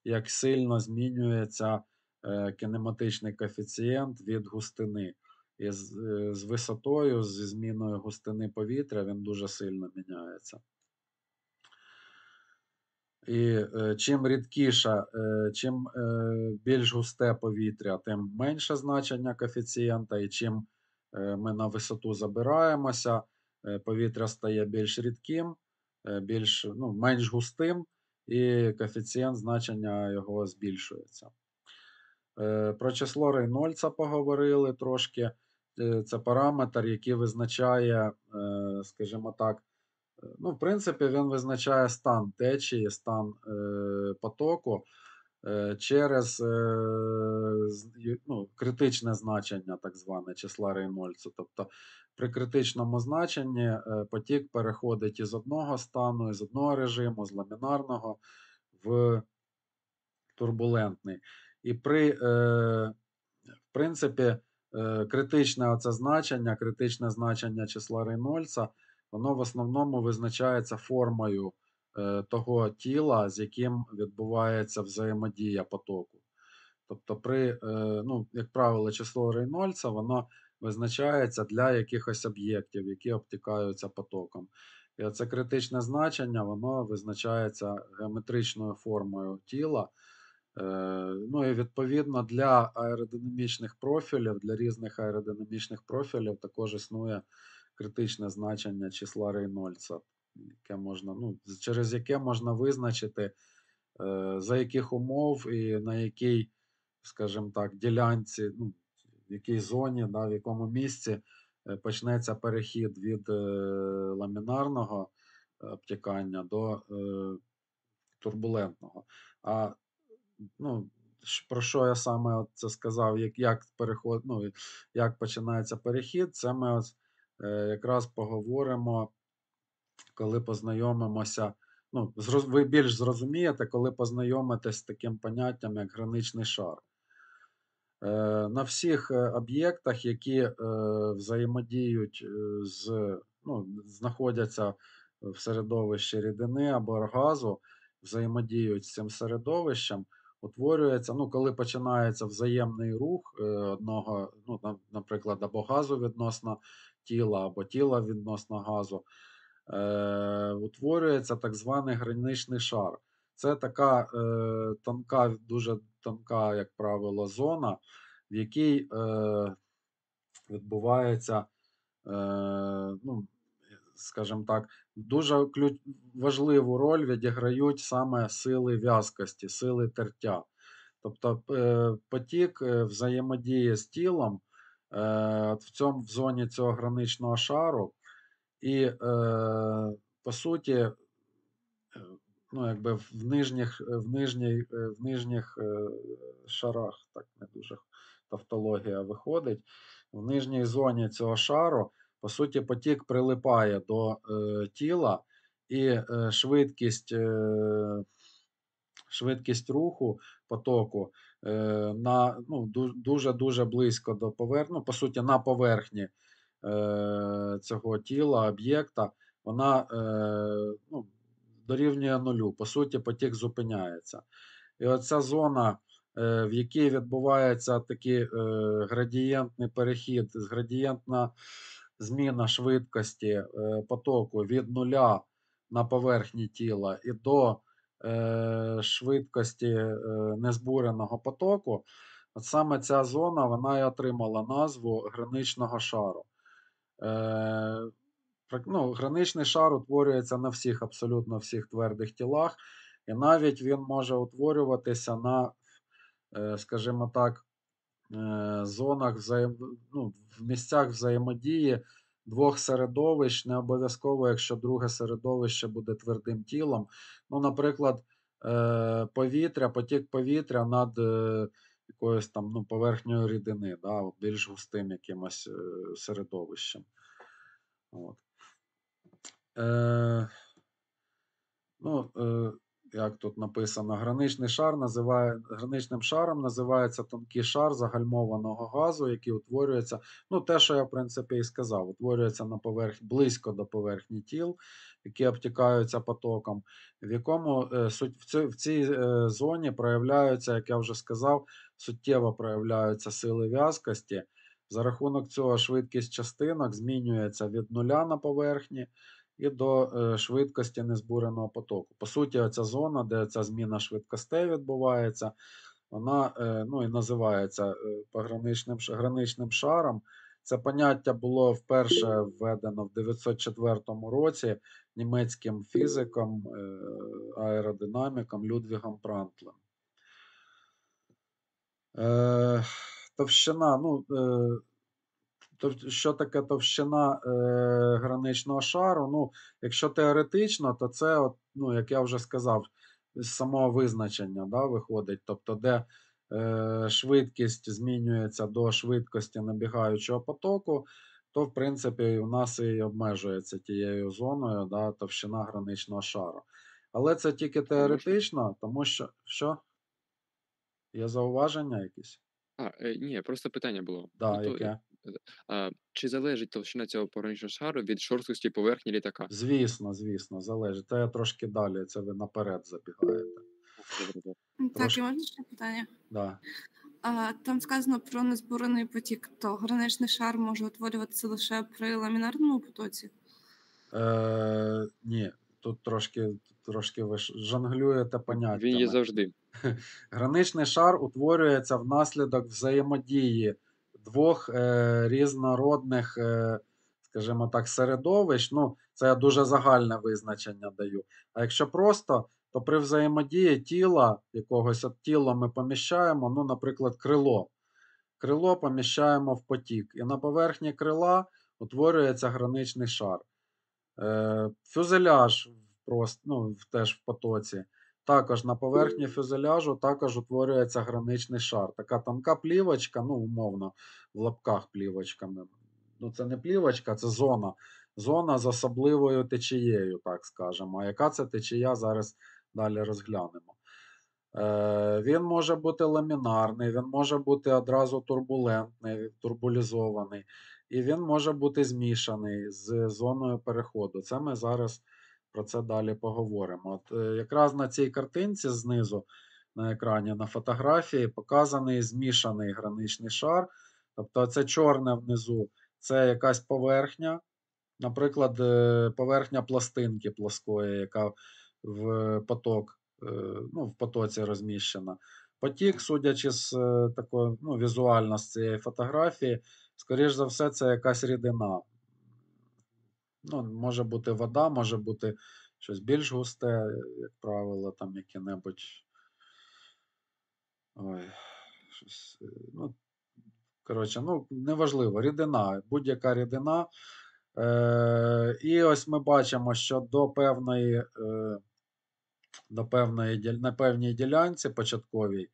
як сильно змінюється е, кінематичний коефіцієнт від густини. І з, е, з висотою, зі зміною густини повітря, він дуже сильно міняється. І е, чим рідкіше, е, чим е, більш густе повітря, тим менше значення коефіцієнта, і чим ми на висоту забираємося, повітря стає більш рідким, більш, ну, менш густим, і коефіцієнт значення його збільшується. Про число Рейнольдса поговорили трошки. Це параметр, який визначає, скажімо так, Ну, в принципі, він визначає стан течії, стан е, потоку е, через е, ну, критичне значення, так зване числа Рейнольдса. Тобто при критичному значенні е, потік переходить із одного стану, із одного режиму, з ламінарного в турбулентний. І при, е, в принципі, е, критичне оце значення, критичне значення числа Рейнольдса, воно в основному визначається формою е, того тіла, з яким відбувається взаємодія потоку. Тобто, при, е, ну, як правило, число Рейнольдса, воно визначається для якихось об'єктів, які обтікаються потоком. І оце критичне значення, воно визначається геометричною формою тіла. Е, Ну і відповідно для аеродинамічних профілів, для різних аеродинамічних профілів також існує критичне значення числа Рейнольдса, яке можна, ну, через яке можна визначити, е, за яких умов і на якій, скажімо так, ділянці, ну, в якій зоні, да, в якому місці е, почнеться перехід від е, ламінарного обтікання до турбулентного. А ну, про що я саме це сказав, як, як, переход, ну, як починається перехід, це ми ось, якраз поговоримо, коли познайомимося. Ну, ви більш зрозумієте, коли познайомитесь з таким поняттям, як граничний шар. Е, на всіх е, об'єктах, які е, взаємодіють е, з, ну, знаходяться в середовищі рідини або газу, взаємодіють з цим середовищем, утворюється, ну, коли починається взаємний рух е, одного, ну, наприклад, або газу відносно тіла, або тіла відносно газу, е, утворюється так званий граничний шар. Це така е, тонка, дуже тонка, як правило, зона, в якій е, відбувається, е, ну, скажімо так, дуже важливу роль відіграють саме сили в'язкості, сили тертя. Тобто е, потік е, взаємодіє з тілом от в, цьому, в зоні цього граничного шару, і, е, по суті, е, ну, якби в нижніх, в нижній, е, в нижніх е, шарах, так не дуже тавтологія виходить. в нижній зоні цього шару, по суті, потік прилипає до е, тіла, і е, швидкість, е, швидкість руху потоку е, на, ну, дуже-дуже близько до поверхні, ну, по суті, на поверхні е, цього тіла, об'єкта, вона е, ну, дорівнює нулю. По суті, потік зупиняється. І оця зона, е, в якій відбувається такий е, градієнтний перехід, градієнтна зміна швидкості е, потоку від нуля на поверхні тіла і до е, швидкості е, незбуреного потоку, от саме ця зона вона і отримала назву граничного шару. Е, ну, граничний шар утворюється на всіх, абсолютно всіх твердих тілах, і навіть він може утворюватися на, е, скажімо так, е, зонах взаєм... ну, в місцях взаємодії двох середовищ, не обов'язково, якщо друге середовище буде твердим тілом. Ну, наприклад, е, повітря, потік повітря над е, якоюсь там ну, поверхнею рідини, да, більш густим якимось е, середовищем. От. Е, ну, е, як тут написано, граничний шар називає, граничним шаром називається тонкий шар загальмованого газу, який утворюється. Ну, те, що я, в принципі, і сказав, утворюється на поверх, близько до поверхні тіл, які обтікаються потоком, в якому е, в, цій, в цій е, зоні проявляються, як я вже сказав, суттєво проявляються сили в'язкості. За рахунок цього швидкість частинок змінюється від нуля на поверхні і до е, швидкості незбуреного потоку. По суті, оця зона, де ця зміна швидкостей відбувається, вона е, ну, і називається е, пограничним, граничним шаром. Це поняття було вперше введено в 904 році німецьким фізиком, аеродинаміком Людвігом Прантлем. Товщина, ну, що таке товщина е, граничного шару? Ну, якщо теоретично, то це, от, ну, як я вже сказав, з самого визначення да, виходить. Тобто, де е, швидкість змінюється до швидкості набігаючого потоку, то, в принципі, у нас і обмежується тією зоною да, товщина граничного шару. Але це тільки теоретично, тому що. Що? Є зауваження якісь? А, е, ні, просто питання було. Да, Ну, то, яке? А, чи залежить товщина цього пограничного шару від шорсткості поверхні літака? Звісно, звісно, залежить. Та я трошки далі, це ви наперед забігаєте. Так, і можна ще питання? Да. А, там сказано про незбурений потік, то граничний шар може утворюватися лише при ламінарному потоці. Е, ні, тут трошки, трошки ви жонглюєте поняттями. Він є завжди. Граничний шар утворюється внаслідок взаємодії двох е, різнородних, е, скажімо так, середовищ. Ну, це я дуже загальне визначення даю. А якщо просто, то при взаємодії тіла, якогось тіла ми поміщаємо, ну, наприклад, крило. Крило поміщаємо в потік, і на поверхні крила утворюється граничний шар. Е, фюзеляж просто, ну, теж в потоці. Також на поверхні фюзеляжу також утворюється граничний шар. Така тонка плівочка, ну, умовно, в лапках плівочками. Ну, це не плівочка, це зона. Зона з особливою течією, так скажемо. А яка це течія, зараз далі розглянемо. Е, він може бути ламінарний, він може бути одразу турбулентний, турбулізований, і він може бути змішаний з зоною переходу. Це ми зараз про це далі поговоримо. От е, якраз на цій картинці знизу на екрані на фотографії показаний змішаний граничний шар. Тобто це чорне внизу, це якась поверхня, наприклад, е, поверхня пластинки плоскої, яка в поток, е, ну, в потоці розміщена. Потік, судячи з такої, ну, візуально з цієї фотографії, скоріш за все, це якась рідина. Ну, може бути вода, може бути щось більш густе, як правило, там яке-небудь. Ой, щось. е, Ну, коротше, ну, неважливо, рідина, будь-яка рідина. Е, і ось ми бачимо, що до певної, е, до певної на певній ділянці початковій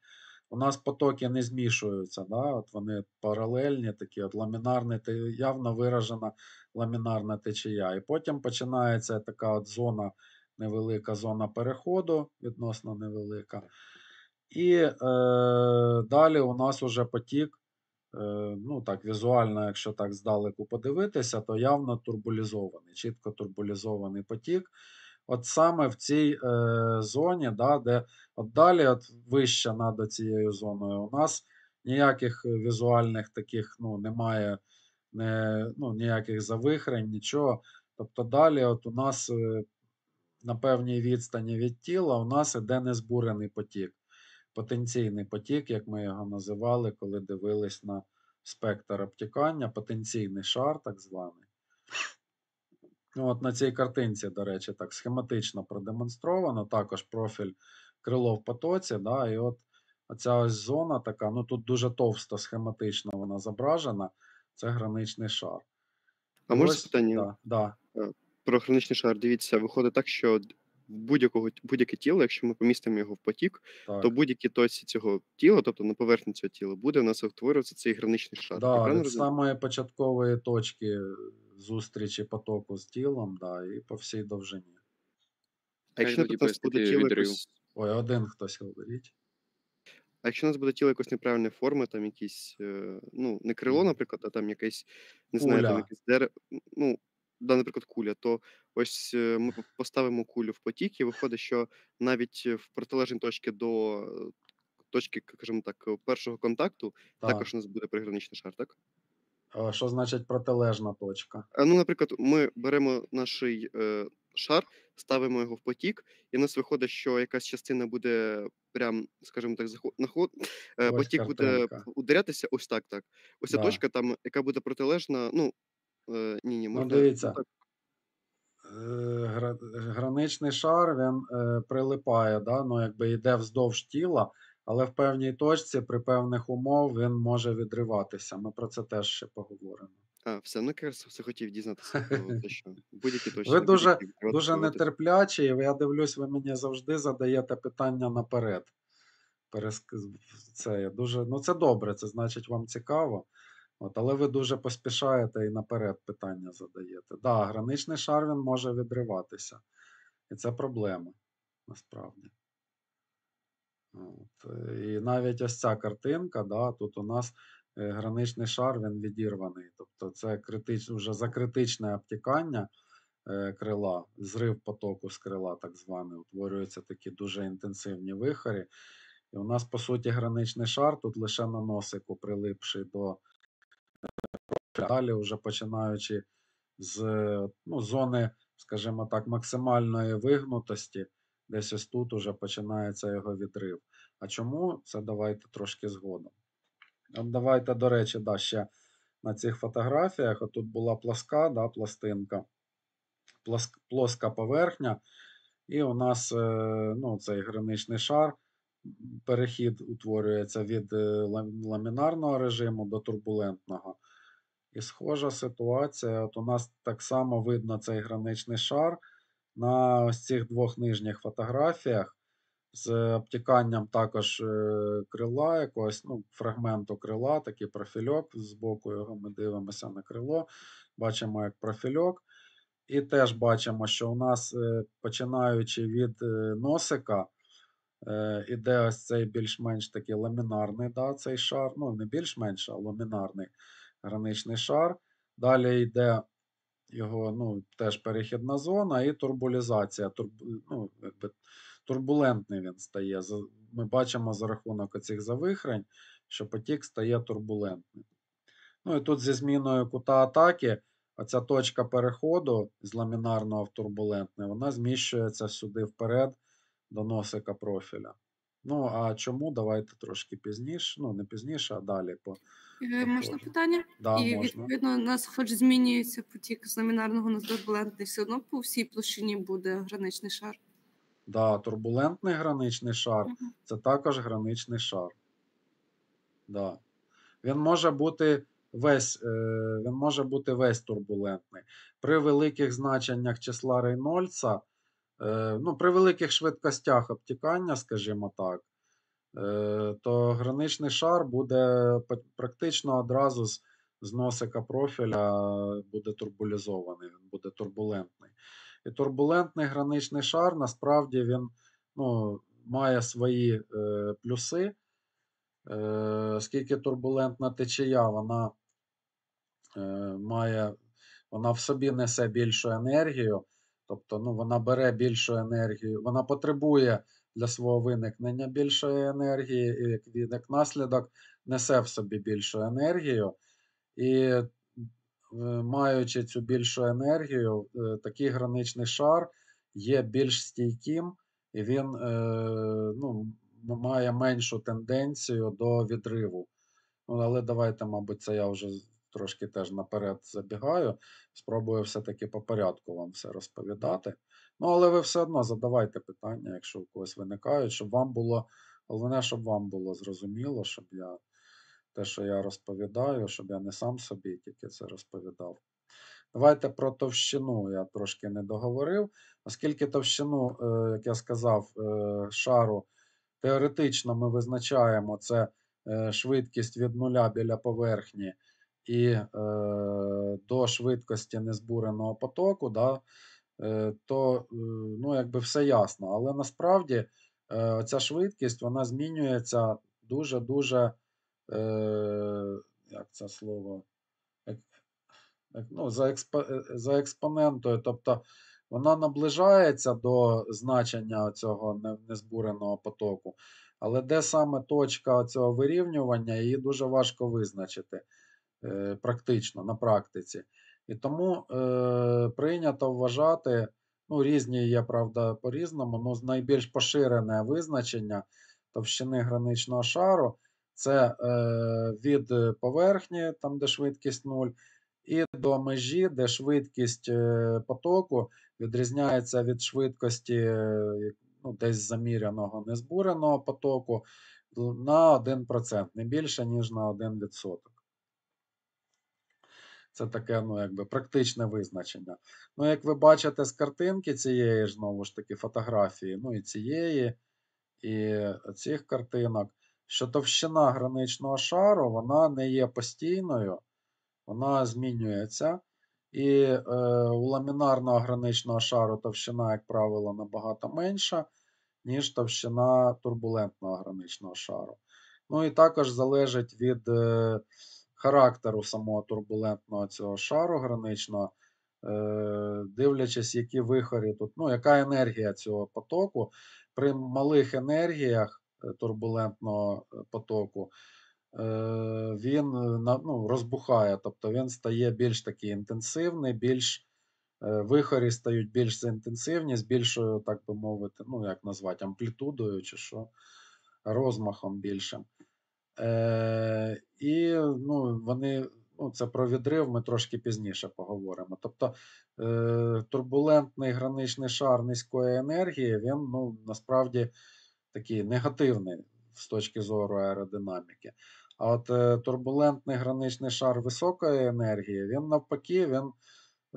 у нас потоки не змішуються, да? от вони паралельні, такі от ламінарні, явно виражена ламінарна течія. І потім починається така от зона, невелика зона переходу, відносно невелика. І е, далі у нас уже потік, е, ну так, візуально, якщо так здалеку подивитися, то явно турбулізований, чітко турбулізований потік. От саме в цій е, зоні, да, де от далі, от вище над цією зоною, у нас ніяких візуальних таких ну, немає не, ну, ніяких завихрень, нічого. Тобто далі, от у нас е, на певній відстані від тіла, у нас іде незбурений потік потенційний потік, як ми його називали, коли дивились на спектр обтікання, потенційний шар, так званий. Ну, от на цій картинці, до речі, так схематично продемонстровано. Також профіль крило в потоці. Да, і от оця ось зона така, ну тут дуже товсто схематично вона зображена. Це граничний шар. А може ось- запитання Да, да. про граничний шар? Дивіться, виходить так, що будь-якого будь-яке тіло, якщо ми помістимо його в потік, Так. то будь-які точці цього тіла, тобто на поверхні цього тіла, буде у нас утворюватися цей граничний шар. Да, від самої початкової точки зустрічі потоку з тілом, да, і по всій довжині. А якщо, у нас буде тіло якось, Ой, один хтось говорить. А якщо у нас буде тіло якось неправильної форми, там якісь, е, ну, не крило, наприклад, а там якесь, не знаю, там якесь дерево, ну, да, наприклад, куля, то ось е, ми поставимо кулю в потік, і виходить, що навіть е, в протилежній точці до точки, скажімо так, першого контакту, Так. також у нас буде приграничний шар, так? А Що значить протилежна точка? Ну, наприклад, ми беремо наш е, шар, ставимо його в потік, і в нас виходить, що якась частина буде прям, скажімо так, заход... е, потік буде ударятися ось так, так. Ось ця Да. точка, там, яка буде протилежна, ну, е, ні, ні, Ну, дивіться. так, Е, гра- Граничний шар він е, прилипає, да? ну, якби йде вздовж тіла, але в певній точці при певних умов він може відриватися. Ми про це теж ще поговоримо. а, все, ну, якраз все хотів дізнатися про те, що будь-якій точці. Ви дуже, дуже нетерплячі, і я дивлюсь, ви мені завжди задаєте питання наперед. Це, дуже... Ну, це добре, це значить вам цікаво. От, але ви дуже поспішаєте і наперед питання задаєте. Так, да, граничний шар він може відриватися. І це проблема, насправді. От. е, І навіть ось ця картинка, да, тут у нас е, граничний шар він відірваний. Тобто це критич... вже за критичне обтікання е, крила, зрив потоку з крила, так званий, утворюються такі дуже інтенсивні вихорі. І у нас, по суті, граничний шар тут лише на носику прилипший до. Далі, вже починаючи з ну, зони, скажімо так, максимальної вигнутості, десь ось тут уже починається його відрив. А чому? Це давайте трошки згодом. От давайте, до речі, да, ще на цих фотографіях, отут була пласка, да, пластинка, пласк, плоска поверхня, і у нас е, ну, цей граничний шар, перехід утворюється від е, ламінарного режиму до турбулентного. І схожа ситуація. От у нас так само видно цей граничний шар на ось цих двох нижніх фотографіях з обтіканням також е, крила, якогось ну, фрагменту крила, такий профільок. З боку його ми дивимося на крило, бачимо як профільок. І теж бачимо, що у нас, е, починаючи від е, носика, е, іде ось цей більш-менш такий ламінарний да, цей шар. Ну, не більш-менш, а ламінарний граничний шар. Далі йде його ну, теж перехідна зона і турбулізація. Турб, ну, якби, турбулентний він стає. Ми бачимо за рахунок оцих завихрень, що потік стає турбулентним. Ну і тут зі зміною кута атаки, оця точка переходу з ламінарного в турбулентний, вона зміщується сюди вперед до носика профіля. Ну, а чому? Давайте трошки пізніше. Ну, не пізніше, а далі. По... Е, Можна питання? Да, і можна. відповідно у нас, хоч змінюється потік з ламінарного на турбулентний, все одно по всій площині буде граничний шар. Да, турбулентний граничний шар Мгм. це також граничний шар. Да. Він може бути весь, е, він може бути весь турбулентний. При великих значеннях числа Рейнольдса, е, ну, при великих швидкостях обтікання, скажімо так, то граничний шар буде практично одразу з, з носика профіля буде турбулізований, він буде турбулентний. І турбулентний граничний шар насправді він ну, має свої е, плюси. Е, оскільки турбулентна течія, вона е, має, вона в собі несе більшу енергію, тобто ну, вона бере більшу енергію, вона потребує для свого виникнення більшої енергії, і як, наслідок несе в собі більшу енергію. І е, маючи цю більшу енергію, е, такий граничний шар є більш стійким, і він е, ну, має меншу тенденцію до відриву. Ну, але давайте, мабуть, це я вже трошки теж наперед забігаю. Спробую все-таки по порядку вам все розповідати. Ну, але ви все одно задавайте питання, якщо у когось виникають, щоб вам було, головне, щоб вам було зрозуміло, щоб я те, що я розповідаю, щоб я не сам собі тільки це розповідав. Давайте про товщину я трошки не договорив, оскільки товщину, е, як я сказав, е, шару теоретично ми визначаємо це е, швидкість від нуля біля поверхні і до швидкості незбуреного потоку, да, то е, ну, якби все ясно. Але насправді е, ця швидкість вона змінюється дуже-дуже, е, як це слово, ну, за, експо, е, за експонентою. Тобто вона наближається до значення цього незбуреного потоку, але де саме точка цього вирівнювання, її дуже важко визначити е, практично на практиці. І тому е, прийнято вважати, ну, різні є, правда, по-різному, ну, найбільш поширене визначення товщини граничного шару це е, від поверхні, там де швидкість 0, і до межі, де швидкість е, потоку відрізняється від швидкості е, ну, десь заміряного незбуреного потоку на 1%, не більше, ніж на 1%. Це таке, ну, якби практичне визначення. Ну, як ви бачите з картинки цієї знову ж таки фотографії, ну і цієї, і цих картинок, що товщина граничного шару вона не є постійною, вона змінюється. І е, у ламінарного граничного шару товщина, як правило, набагато менша, ніж товщина турбулентного граничного шару. Ну і також залежить від е, характеру самого турбулентного цього шару граничного, е, дивлячись, які вихорі тут, ну, яка енергія цього потоку. При малих енергіях е, турбулентного е, потоку він ну, розбухає, тобто він стає більш такий інтенсивний, більш вихорі стають більш інтенсивні, з більшою, так би мовити, ну як назвати, амплітудою чи що, розмахом більшим. Е, і ну, вони, ну, це про відрив ми трошки пізніше поговоримо. Тобто е, турбулентний граничний шар низької енергії, він ну, насправді такий негативний з точки зору аеродинаміки. А от е, турбулентний граничний шар високої енергії, він навпаки, він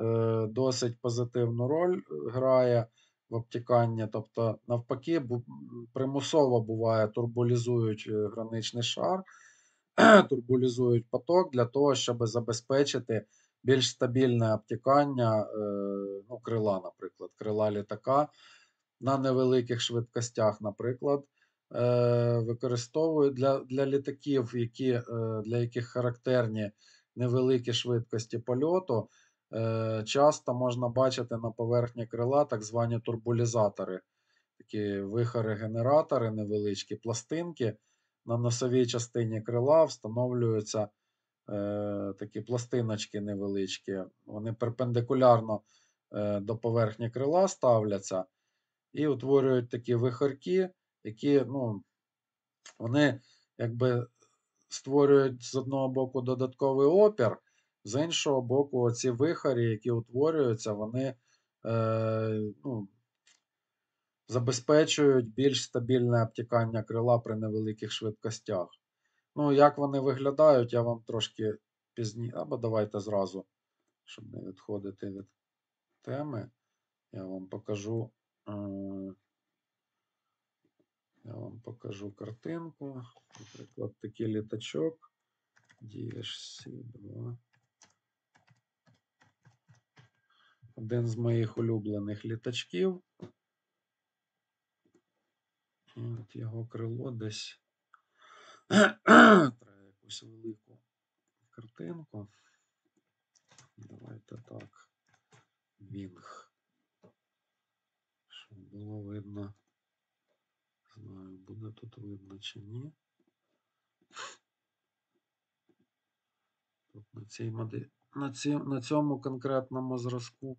е, досить позитивну роль грає в обтіканні. Тобто, навпаки, примусово буває, турбулізують е, граничний шар, турбулізують поток для того, щоб забезпечити більш стабільне обтікання е, ну, крила, наприклад, крила літака на невеликих швидкостях, наприклад. е, Використовують для, для літаків, які, для яких характерні невеликі швидкості польоту. Е, Часто можна бачити на поверхні крила так звані турбулізатори, такі вихори-генератори, невеличкі пластинки. На носовій частині крила встановлюються е, такі пластиночки невеличкі. Вони перпендикулярно е, до поверхні крила ставляться і утворюють такі вихорки, які ну, вони якби створюють з одного боку додатковий опір, з іншого боку, ці вихорі, які утворюються, вони е, ну, забезпечують більш стабільне обтікання крила при невеликих швидкостях. Ну, як вони виглядають, я вам трошки пізніше, або давайте зразу, щоб не відходити від теми, я вам покажу. е, Я вам покажу картинку. Наприклад, такий літачок. DHC-2. Один з моїх улюблених літачків. От його крило десь. Треба якусь велику картинку. Давайте так. Вінг. Щоб було видно. Знаю, буде тут видно чи ні. Тут на цій моделі, на, ці, на цьому конкретному зразку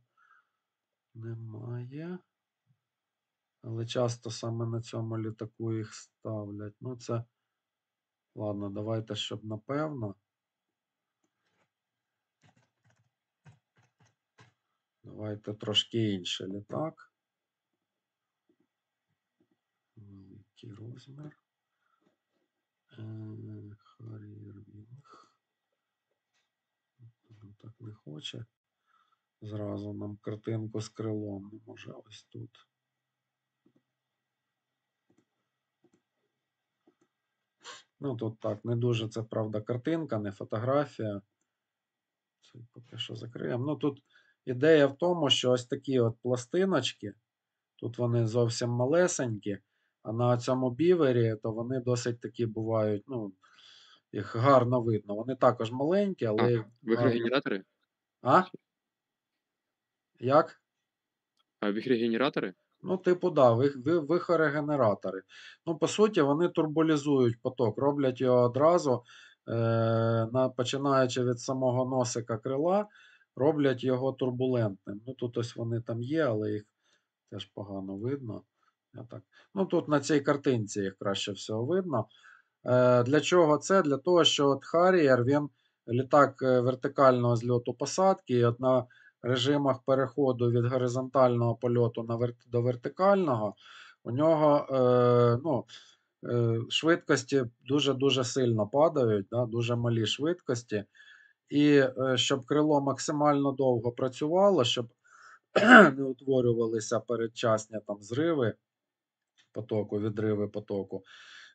немає. Але часто саме на цьому літаку їх ставлять. Ну, це. Ладно, давайте, щоб напевно. Давайте трошки інший літак. Великий розмір. Е, Wing. Ну, так не хоче. Зразу нам картинку з крилом. Ну, Може, ось тут. Ну, тут так, не дуже це правда картинка, не фотографія. Це поки що закриємо. Ну, тут ідея в тому, що ось такі от пластиночки, тут вони зовсім малесенькі, а на цьому бівері, то вони досить такі бувають, ну, їх гарно видно. Вони також маленькі, але. А, їх гарно- Вихрогенератори? А? Як? А вихрогенератори? Ну, типу, да, ви, ви, вихорегенератори. Ну, по суті, вони турболізують поток, роблять його одразу, е, на, починаючи від самого носика крила, роблять його турбулентним. Ну, тут ось вони там є, але їх теж погано видно. Я так. Ну, тут на цій картинці їх краще всього видно. Е, для чого це? Для того, що от Harrier, він літак е, вертикального зльоту посадки, і от на режимах переходу від горизонтального польоту до вертикального, у нього е, ну, е, швидкості дуже-дуже сильно падають, да, дуже малі швидкості. І е, щоб крило максимально довго працювало, щоб не утворювалися передчасні там зриви потоку, відриви потоку,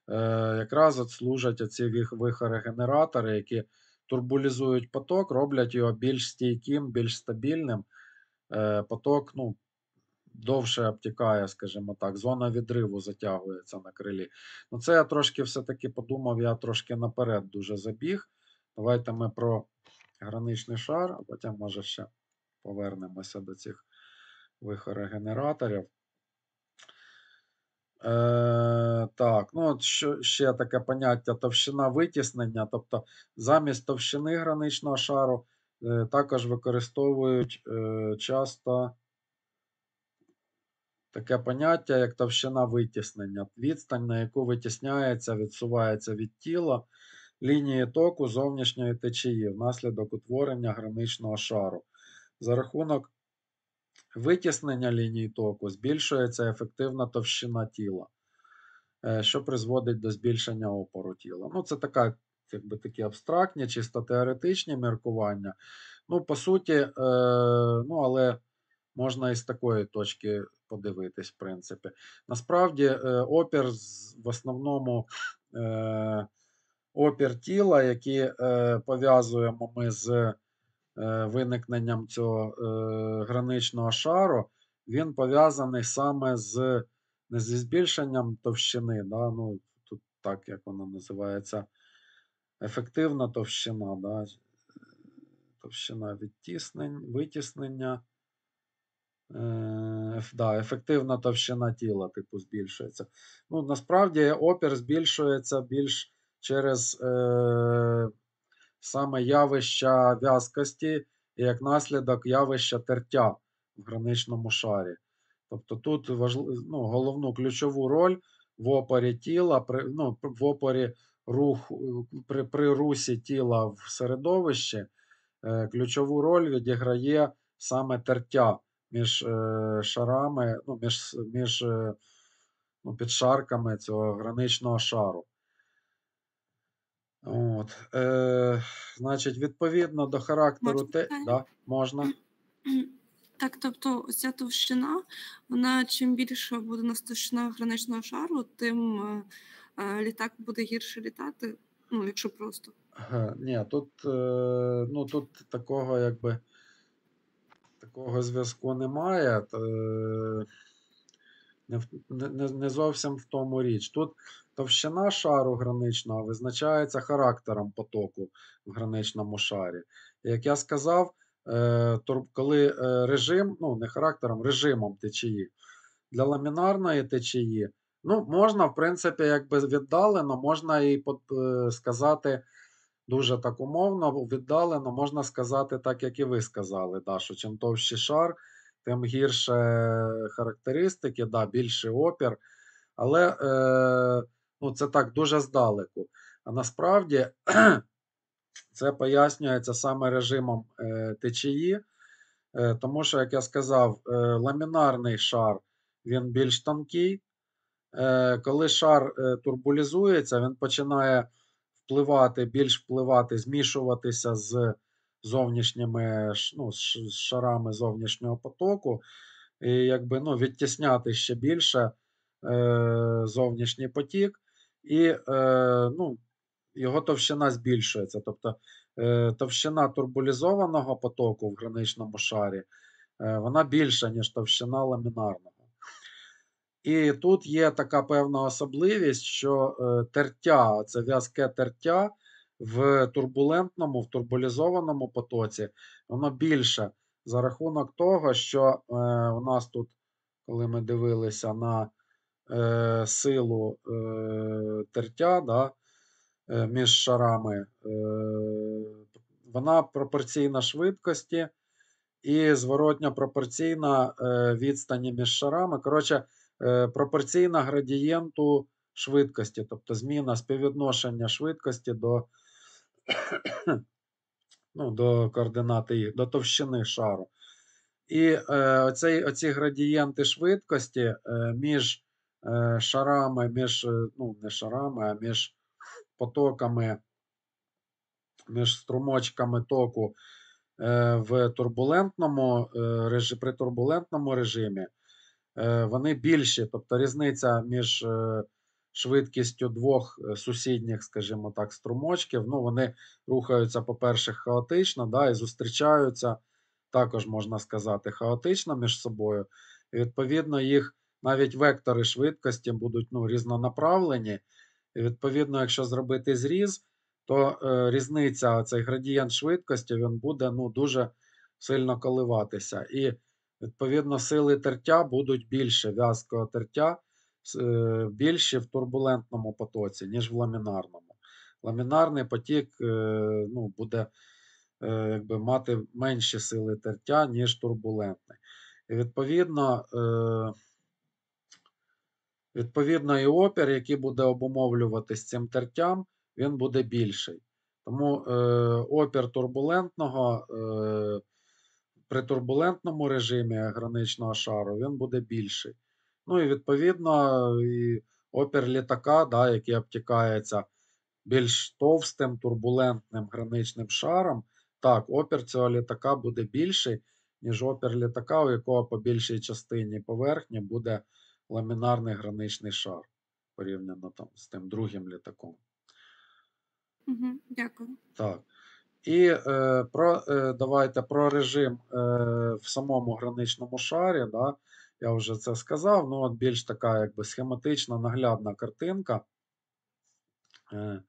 е, якраз от служать оці вих- вихорегенератори, які турбулізують поток, роблять його більш стійким, більш стабільним. Е, поток ну, довше обтікає, скажімо так, зона відриву затягується на крилі. Ну, це я трошки все-таки подумав, я трошки наперед дуже забіг. Давайте ми про граничний шар, а потім, може, ще повернемося до цих вихорегенераторів. Е, так, ну от що, ще таке поняття товщина витіснення. Тобто замість товщини граничного шару е, також використовують е, часто таке поняття, як товщина витіснення. Відстань, на яку витісняється, відсувається від тіла лінії току зовнішньої течії внаслідок утворення граничного шару. За рахунок витіснення лінії току збільшується ефективна товщина тіла, е, що призводить до збільшення опору тіла. Ну, це така, якби такі абстрактні, чисто теоретичні міркування. Ну, по суті, е, ну, але можна і з такої точки подивитись, в принципі. Насправді, е, опір в основному е, опір тіла, який е, пов'язуємо ми з виникненням цього е, граничного шару, він пов'язаний саме з не зі збільшенням товщини, да, ну, тут так як воно називається, ефективна товщина, да, товщина відтіснень, витіснення. Е, да, ефективна товщина тіла, типу, збільшується. Ну, насправді опір збільшується більш через е, саме явища в'язкості і як наслідок явища тертя в граничному шарі. Тобто тут важли, ну, головну ключову роль в опорі тіла, при, ну, в опорі руху, при, при русі тіла в середовищі, е, ключову роль відіграє саме тертя між е, шарами, ну, між, між е, ну, підшарками цього граничного шару. От, е, значить, відповідно до характеру Можна те, питання? да, можна. Так, тобто ця товщина, вона чим більше буде нас товщина граничного шару, тим е, е, літак буде гірше літати. Ну, якщо просто. Ні, тут, е, ну, тут такого якби такого зв'язку немає. Т- е, Не, зовсім в тому річ. Тут товщина шару граничного визначається характером потоку в граничному шарі. Як я сказав, е, коли е, режим, ну не характером, режимом течії для ламінарної течії, ну, можна, в принципі, якби віддалено, можна і е, сказати дуже так умовно, віддалено, можна сказати, так, як і ви сказали, да, що чим товщий шар, тим гірше характеристики, да, більший опір. Але е, ну, це так дуже здалеку. А насправді це пояснюється саме режимом е, течії, е, тому що, як я сказав, е, ламінарний шар він більш тонкий. Е, коли шар е, турбулізується, він починає впливати, більш впливати, змішуватися з зовнішніми ну, шарами зовнішнього потоку, і якби ну, відтісняти ще більше е, зовнішній потік, і е, ну, його товщина збільшується. Тобто е, товщина турбулізованого потоку в граничному шарі е, вона більша, ніж товщина ламінарного. І тут є така певна особливість, що е, тертя, це в'язке тертя в турбулентному, в турбулізованому потоці, воно більше за рахунок того, що е, у нас тут, коли ми дивилися на е, силу е, тертя да, е, між шарами, е, вона пропорційна швидкості і зворотньо пропорційна е, відстані між шарами. Коротше, е, пропорційна градієнту швидкості, тобто зміна співвідношення швидкості до, ну, до координати їх, до товщини шару. І е, оцей, оці градієнти швидкості е, між е, шарами, між, е, ну, не шарами, а між потоками, між струмочками току е, в турбулентному е, при турбулентному режимі, е, вони більші. Тобто різниця між е, швидкістю двох е, сусідніх, скажімо так, струмочків, ну, вони рухаються, по-перше, хаотично, да, і зустрічаються, також можна сказати, хаотично між собою. І відповідно, їх навіть вектори швидкості будуть ну, різнонаправлені. І відповідно, якщо зробити зріз, то е, різниця, цей градієнт швидкості, він буде ну, дуже сильно коливатися. І відповідно сили тертя будуть більше в'язкого тертя, с- е, в турбулентному потоці, ніж в ламінарному. Ламінарний потік е, ну, буде якби, мати менші сили тертя, ніж турбулентний. І відповідно. Е, Відповідно, і опір, який буде обумовлюватись цим тертям, він буде більший. Тому е, опір турбулентного е, при турбулентному режимі граничного шару він буде більший. Ну і відповідно, і опір літака, да, який обтікається більш товстим турбулентним граничним шаром, так, опір цього літака буде більший, ніж опір літака, у якого по більшій частині поверхні буде ламінарний граничний шар порівняно там з тим другим літаком. Угу, дякую. Так. І е, про, е, давайте про режим е, в самому граничному шарі. Да, я вже це сказав. Ну, от більш така якби схематична, наглядна картинка. Е,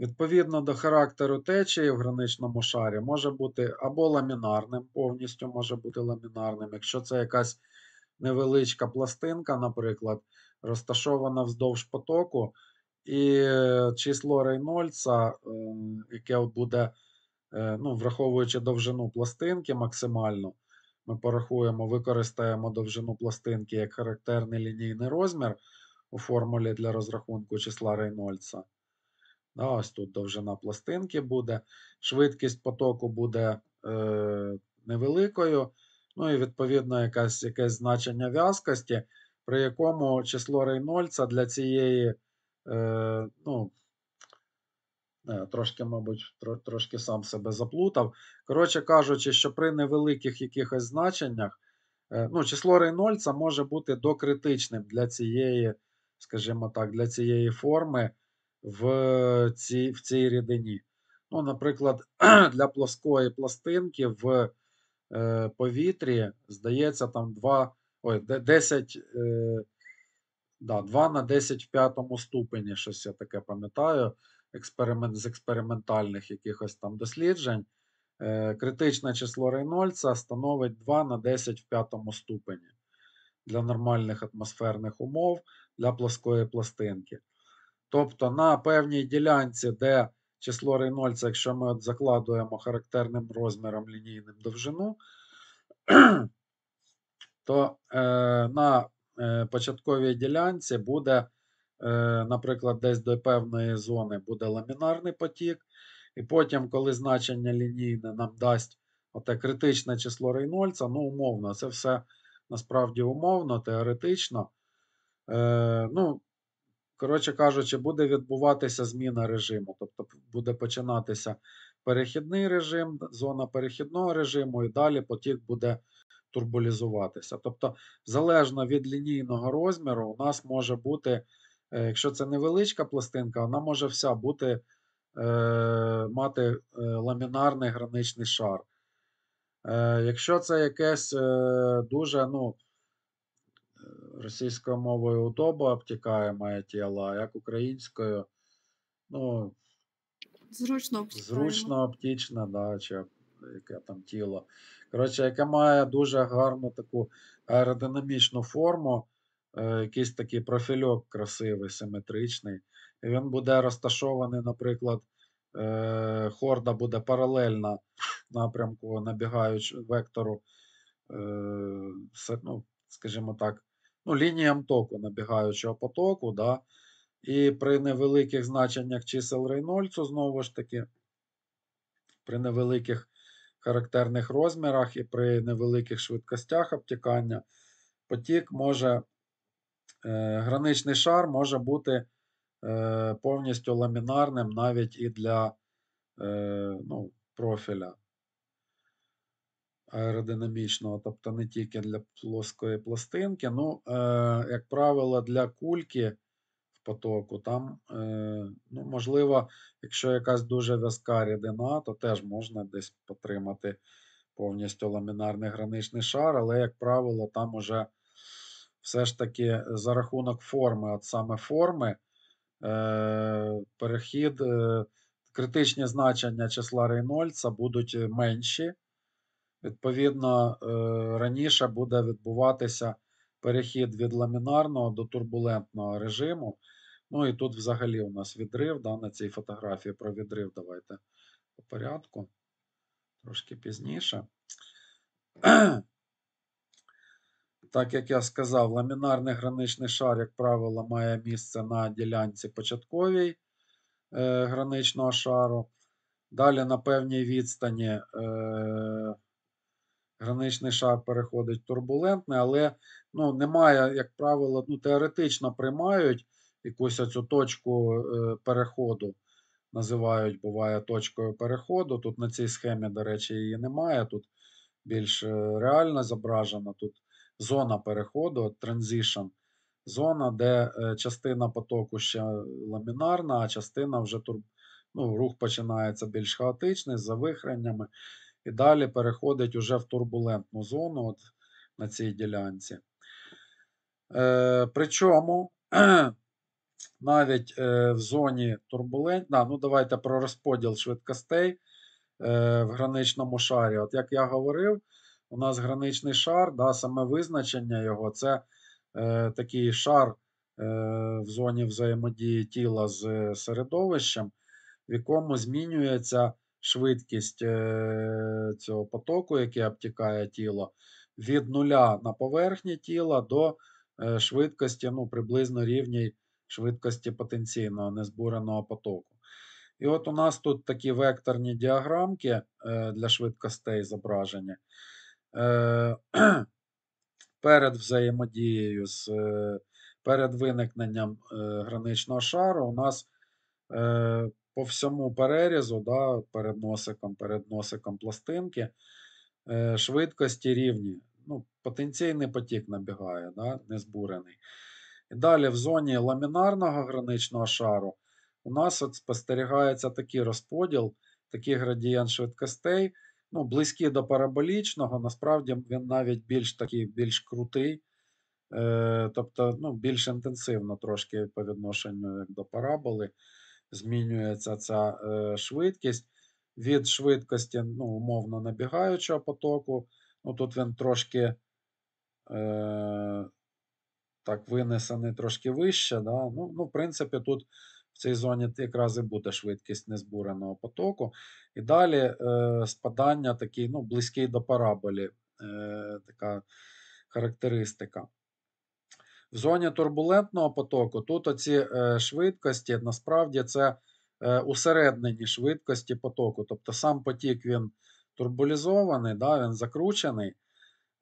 відповідно до характеру течії в граничному шарі може бути або ламінарним, повністю може бути ламінарним. Якщо це якась невеличка пластинка, наприклад, розташована вздовж потоку, і е, число Рейнольдса, е, яке буде, ну, враховуючи довжину пластинки максимально, ми порахуємо, використаємо довжину пластинки як характерний лінійний розмір у формулі для розрахунку числа Рейнольдса. Да, ось тут довжина пластинки буде, швидкість потоку буде е, невеликою, ну і відповідно якась, якесь значення в'язкості, при якому число Рейнольдса для цієї е, ну, Трошки, мабуть, тро- трошки сам себе заплутав. Коротше кажучи, що при невеликих якихось значеннях, е, ну, число Рейнольдса може бути докритичним для цієї, скажімо так, для цієї форми в цій, в цій рідині. Ну, наприклад, для плоскої пластинки в е, повітрі, здається, там 2, ой, 10, е, да, 2 на 10 в п'ятому ступені, щось я таке пам'ятаю, експеримент, з експериментальних якихось там досліджень. Е, критичне число Рейнольдса становить 2 на 10 в п'ятому ступені для нормальних атмосферних умов для плоскої пластинки. Тобто на певній ділянці, де число Рейнольдса, якщо ми от закладуємо характерним розміром лінійним довжину, то е, на е, початковій ділянці буде, наприклад, десь до певної зони буде ламінарний потік, і потім, коли значення лінійне нам дасть оте критичне число Рейнольдса, ну, умовно, це все насправді умовно, теоретично. Е, ну, коротше кажучи, буде відбуватися зміна режиму. Тобто буде починатися перехідний режим, зона перехідного режиму, і далі потік буде турбулізуватися. Тобто, залежно від лінійного розміру, у нас може бути, е, якщо це невеличка пластинка, вона може вся бути, е, мати е, ламінарний граничний шар. Е, якщо це якесь е, дуже, ну, е, російською мовою удобо обтікаєме тіло, а як українською, ну, Зручно обтікаємо. Зручно оптічне, да, чи яке там тіло. Коротше, яке має дуже гарну таку аеродинамічну форму, е, якийсь такий профільок красивий, симетричний. Він буде розташований, наприклад, е, хорда буде паралельна напрямку набігаючого вектору, е, ну, скажімо так, ну, лініям току набігаючого потоку. Да? І при невеликих значеннях чисел Рейнольдсу, знову ж таки, при невеликих характерних розмірах і при невеликих швидкостях обтікання, потік може, е, граничний шар може бути е, повністю ламінарним навіть і для е, ну, профіля аеродинамічного, тобто не тільки для плоскої пластинки. Ну, е, як правило, для кульки в потоку, там, е, ну, можливо, якщо якась дуже в'язка рідина, то теж можна десь потримати повністю ламінарний граничний шар, але, як правило, там уже все ж таки за рахунок форми, от саме форми, е, перехід, е, критичні значення числа Рейнольдса будуть менші. Відповідно, е, раніше буде відбуватися перехід від ламінарного до турбулентного режиму. Ну і тут взагалі у нас відрив. Да, на цій фотографії про відрив давайте по порядку. Трошки пізніше. Так як я сказав, ламінарний граничний шар, як правило, має місце на ділянці початковій е, граничного шару. Далі на певній відстані е, граничний шар переходить в турбулентний, але ну, немає, як правило, ну, теоретично приймають якусь оцю точку е, переходу. Називають, буває, точкою переходу. Тут на цій схемі, до речі, її немає. Тут більш е, реально зображено. Тут зона переходу, transition. Зона, де е, частина потоку ще ламінарна, а частина вже тур... ну, рух починається більш хаотичний, з завихреннями. І далі переходить уже в турбулентну зону от, на цій ділянці. Е, причому навіть е, в зоні турбулент... да, ну давайте про розподіл швидкостей е, в граничному шарі. От як я говорив, у нас граничний шар, да, саме визначення його це е, такий шар е, в зоні взаємодії тіла з середовищем, в якому змінюється швидкість е, цього потоку, який обтікає тіло, від нуля на поверхні тіла до е, швидкості ну, приблизно рівній швидкості потенційного незбуреного потоку. І от у нас тут такі векторні діаграмки е, для швидкостей зображення. Е, перед взаємодією з е, перед виникненням е, граничного шару у нас по всьому перерізу, да, перед носиком, перед носиком пластинки, швидкості рівні. Ну, потенційний потік набігає, да, не. І далі в зоні ламінарного граничного шару у нас от спостерігається такий розподіл, такий градієнт швидкостей, ну, близький до параболічного, насправді він навіть більш такий, більш крутий, е, тобто ну, більш інтенсивно трошки по відношенню як до параболи змінюється ця е, швидкість. Від швидкості ну, умовно набігаючого потоку. Ну, тут він трошки е, так винесений трошки вище. Да? Ну, ну, в принципі, тут в цій зоні якраз і буде швидкість незбуреного потоку. І далі е, спадання такий, ну, близький до параболі, е, така характеристика. В зоні турбулентного потоку тут оці е, швидкості насправді це е, усереднені швидкості потоку. Тобто сам потік він турбулізований, да, він закручений.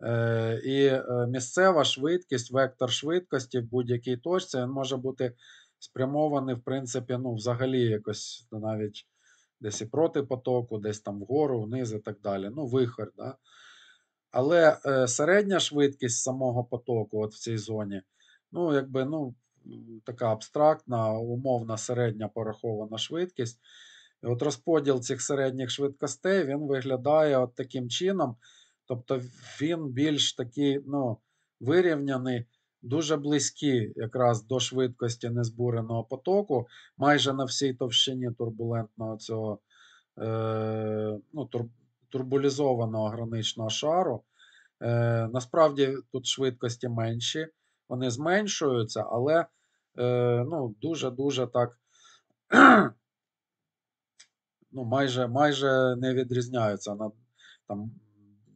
Е, і е, місцева швидкість, вектор швидкості в будь-якій точці він може бути спрямований, в принципі, ну, взагалі якось навіть десь і проти потоку, десь там вгору, вниз і так далі. Ну, вихор. Да? Але е, середня швидкість самого потоку от в цій зоні, ну, якби, ну, така абстрактна, умовна середня порахована швидкість. І от розподіл цих середніх швидкостей він виглядає от таким чином. Тобто він більш такий ну, вирівняний, дуже близький якраз до швидкості незбуреного потоку, майже на всій товщині турбулентного цього е, ну, тур, турбулізованого граничного шару. Е, насправді тут швидкості менші, вони зменшуються, але е, ну, дуже-дуже так ну, майже, майже не відрізняються. На, там,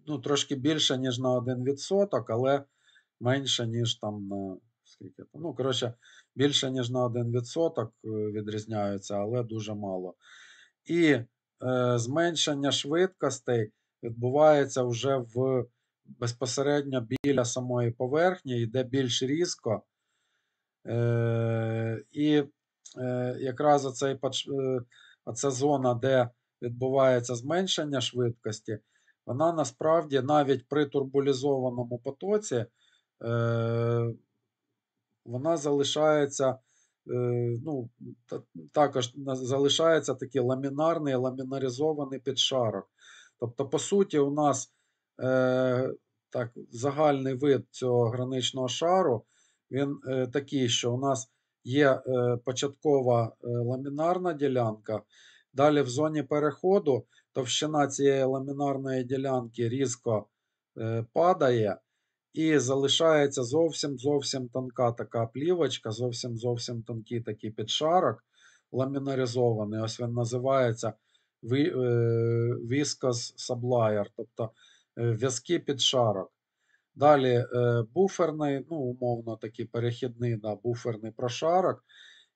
ну, трошки більше, ніж на 1%, але менше, ніж там на скільки там. Ну, коротше, більше, ніж на 1% е, відрізняються, але дуже мало. І е, зменшення швидкостей відбувається вже в безпосередньо біля самої поверхні, йде більш різко. Е, і е, якраз оцей, е, оця зона, де відбувається зменшення швидкості, вона насправді навіть при турбулізованому потоці вона залишається, е, ну, та- також залишається такий ламінарний, ламінаризований підшарок. Тобто, по суті, у нас е, так, загальний вид цього граничного шару, він е, такий, що у нас є е, початкова е, ламінарна ділянка. Далі в зоні переходу товщина цієї ламінарної ділянки різко е, падає, і залишається зовсім зовсім тонка така плівочка, зовсім зовсім тонкий такий підшарок ламінаризований. Ось він називається е, viscous sublier, тобто е, в'язкий підшарок. Далі е, буферний, ну, умовно такий перехідний да, буферний прошарок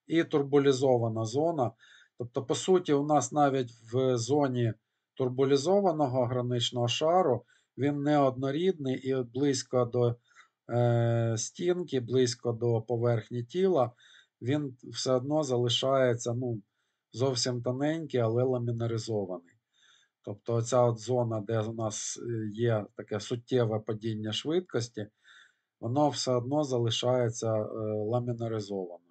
і турбулізована зона. Тобто, по суті, у нас навіть в зоні турбулізованого граничного шару він неоднорідний і близько до е, стінки, близько до поверхні тіла, він все одно залишається ну, зовсім тоненький, але ламінаризований. Тобто оця от зона, де у нас е, є таке суттєве падіння швидкості, воно все одно залишається е, ламінаризованою.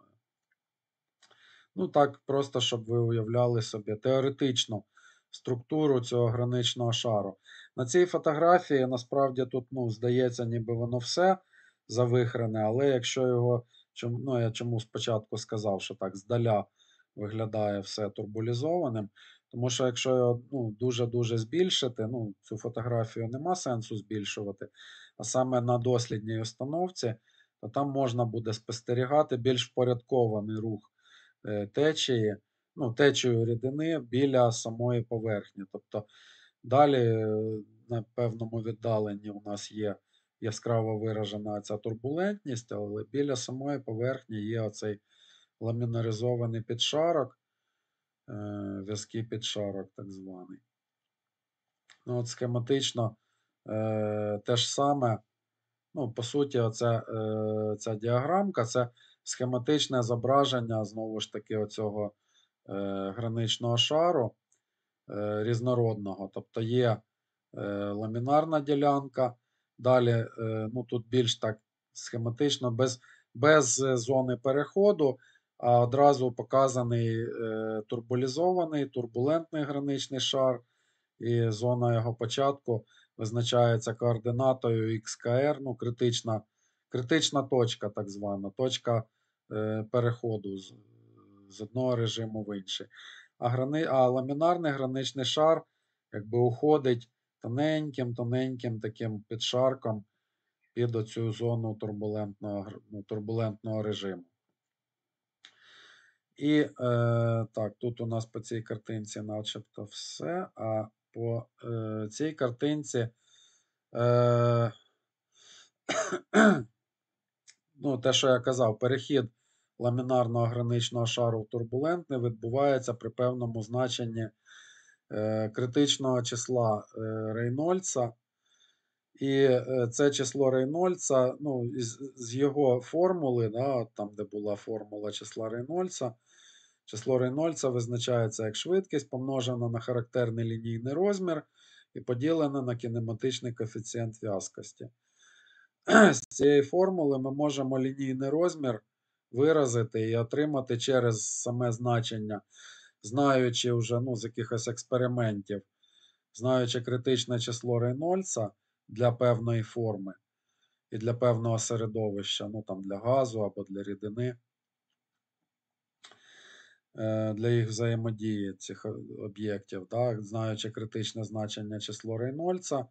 Ну, так, просто щоб ви уявляли собі теоретично структуру цього граничного шару. На цій фотографії насправді тут, ну, здається, ніби воно все завихрене, але якщо його, ну, я чому спочатку сказав, що так здаля виглядає все турбулізованим, тому що якщо його ну, дуже-дуже збільшити, ну, цю фотографію нема сенсу збільшувати, а саме на дослідній установці, то там можна буде спостерігати більш впорядкований рух е, течії, ну, течію рідини біля самої поверхні. Тобто далі е, на певному віддаленні у нас є яскраво виражена ця турбулентність, але біля самої поверхні є оцей ламінаризований підшарок, е, в'язкий підшарок, так званий. Ну, от схематично е, те ж саме. Ну, по суті, оця, ця діаграмка це схематичне зображення, знову ж таки, оцього граничного шару різнородного. Тобто є е, ламінарна ділянка. Далі, е, ну тут більш так схематично, без, без е, зони переходу, а одразу показаний е, турбулізований, турбулентний граничний шар, і зона його початку визначається координатою XKR, ну, критична, критична точка, так звана, точка е, переходу з, з одного режиму в інший. А, грани, а ламінарний граничний шар якби уходить тоненьким, тоненьким таким підшарком під оцю зону турбулентного, ну, турбулентного режиму. І е, так, тут у нас по цій картинці начебто все. А по е, цій картинці е, ну, те, що я казав, перехід ламінарного граничного шару в турбулентний відбувається при певному значенні е, критичного числа е, Рейнольдса. І е, це число Рейнольдса, ну, з його формули, да, там, де була формула числа Рейнольдса, число Рейнольдса визначається як швидкість, помножена на характерний лінійний розмір і поділена на кінематичний коефіцієнт в'язкості. З цієї формули ми можемо лінійний розмір виразити і отримати через саме значення, знаючи вже ну, з якихось експериментів, знаючи критичне число Рейнольдса для певної форми і для певного середовища, ну там для газу або для рідини, е, для їх взаємодії цих е, об'єктів, да, знаючи критичне значення число Рейнольдса,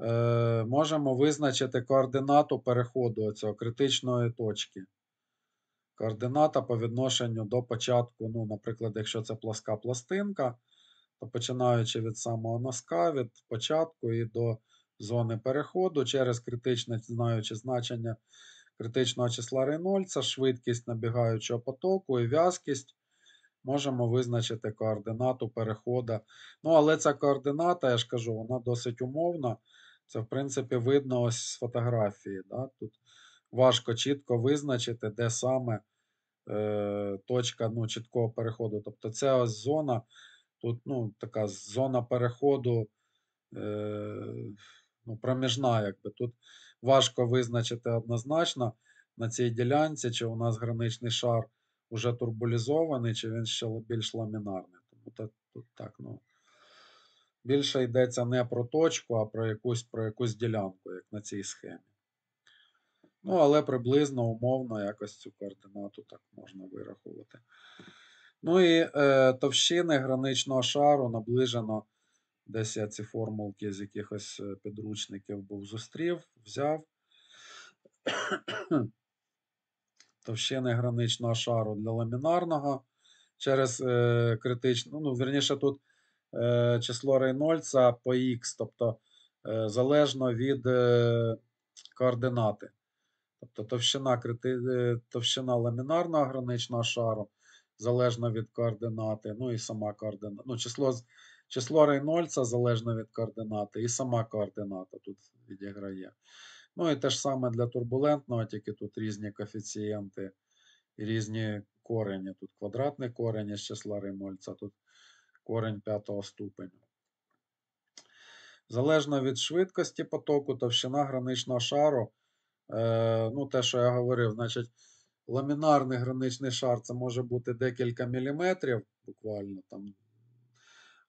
е, можемо визначити координату переходу цього критичної точки. Координата по відношенню до початку, ну, наприклад, якщо це пласка пластинка, то починаючи від самого носка, від початку і до зони переходу, через критичне, знаючи значення критичного числа Рейнольдса, швидкість набігаючого потоку і в'язкість, можемо визначити координату переходу. Ну, але ця координата, я ж кажу, вона досить умовна. Це, в принципі, видно ось з фотографії. Да? Тут важко чітко визначити, де саме точка ну, чіткого переходу. Тобто ця ось зона, тут ну, така зона переходу е, ну, проміжна, якби. Тут важко визначити однозначно на цій ділянці, чи у нас граничний шар уже турбулізований, чи він ще більш ламінарний. Тому так, тут так, ну. Більше йдеться не про точку, а про якусь, про якусь ділянку, як на цій схемі. Ну, але приблизно умовно якось цю координату так можна вирахувати. Ну і е, товщини граничного шару наближено. Десь я ці формулки з якихось е, підручників був зустрів, взяв. Товщини граничного шару для ламінарного через е, критичну. Ну, верніше, тут е, число Рейнольдса по х, тобто е, залежно від е, координати. Тобто товщина, крити... е, товщина ламінарного граничного шару залежно від координати, ну і сама координата. Ну, число, число Рейнольдса залежно від координати, і сама координата тут відіграє. Ну і те ж саме для турбулентного, тільки тут різні коефіцієнти і різні корені. Тут квадратний корень із числа Рейнольдса, тут корень п'ятого ступеню. Залежно від швидкості потоку, товщина граничного шару. Е, ну, те, що я говорив, значить, ламінарний граничний шар це може бути декілька міліметрів, буквально там.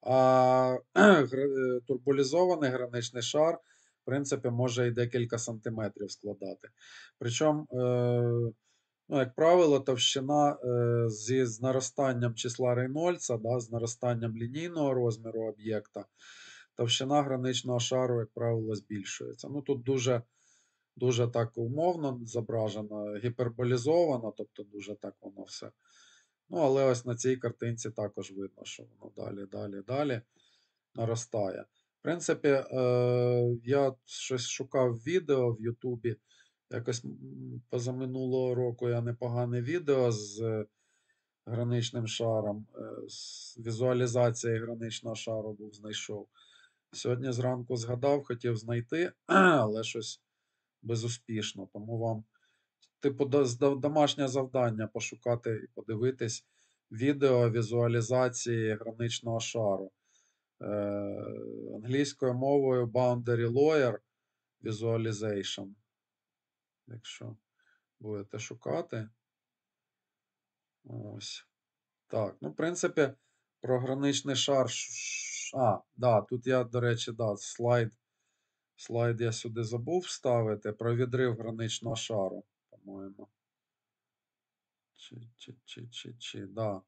А е, турбулізований граничний шар, в принципі, може і декілька сантиметрів складати. Причому, е, ну, як правило, товщина зі з наростанням числа Рейнольдса, да, з наростанням лінійного розміру об'єкта, товщина граничного шару, як правило, збільшується. Ну, тут дуже, дуже так умовно зображено, гіперболізовано, тобто дуже так воно все. Ну, але ось на цій картинці також видно, що воно далі, далі, далі наростає. В принципі, е, я щось шукав відео в Ютубі. Якось позаминулого року я непогане відео з е, граничним шаром, е, з візуалізацією граничного шару був знайшов. Сьогодні зранку згадав, хотів знайти, але щось безуспішно. Тому вам, типу, домашнє завдання пошукати і подивитись відео візуалізації граничного шару. Е, англійською мовою Boundary Lawyer Visualization. Якщо будете шукати. Ось. Так, ну, в принципі, про граничний шар. А, да, тут я, до речі, да, слайд. Слайд я сюди забув вставити про відрив граничного шару, по-моєму. Чи, чи, чи, чи, чи, да.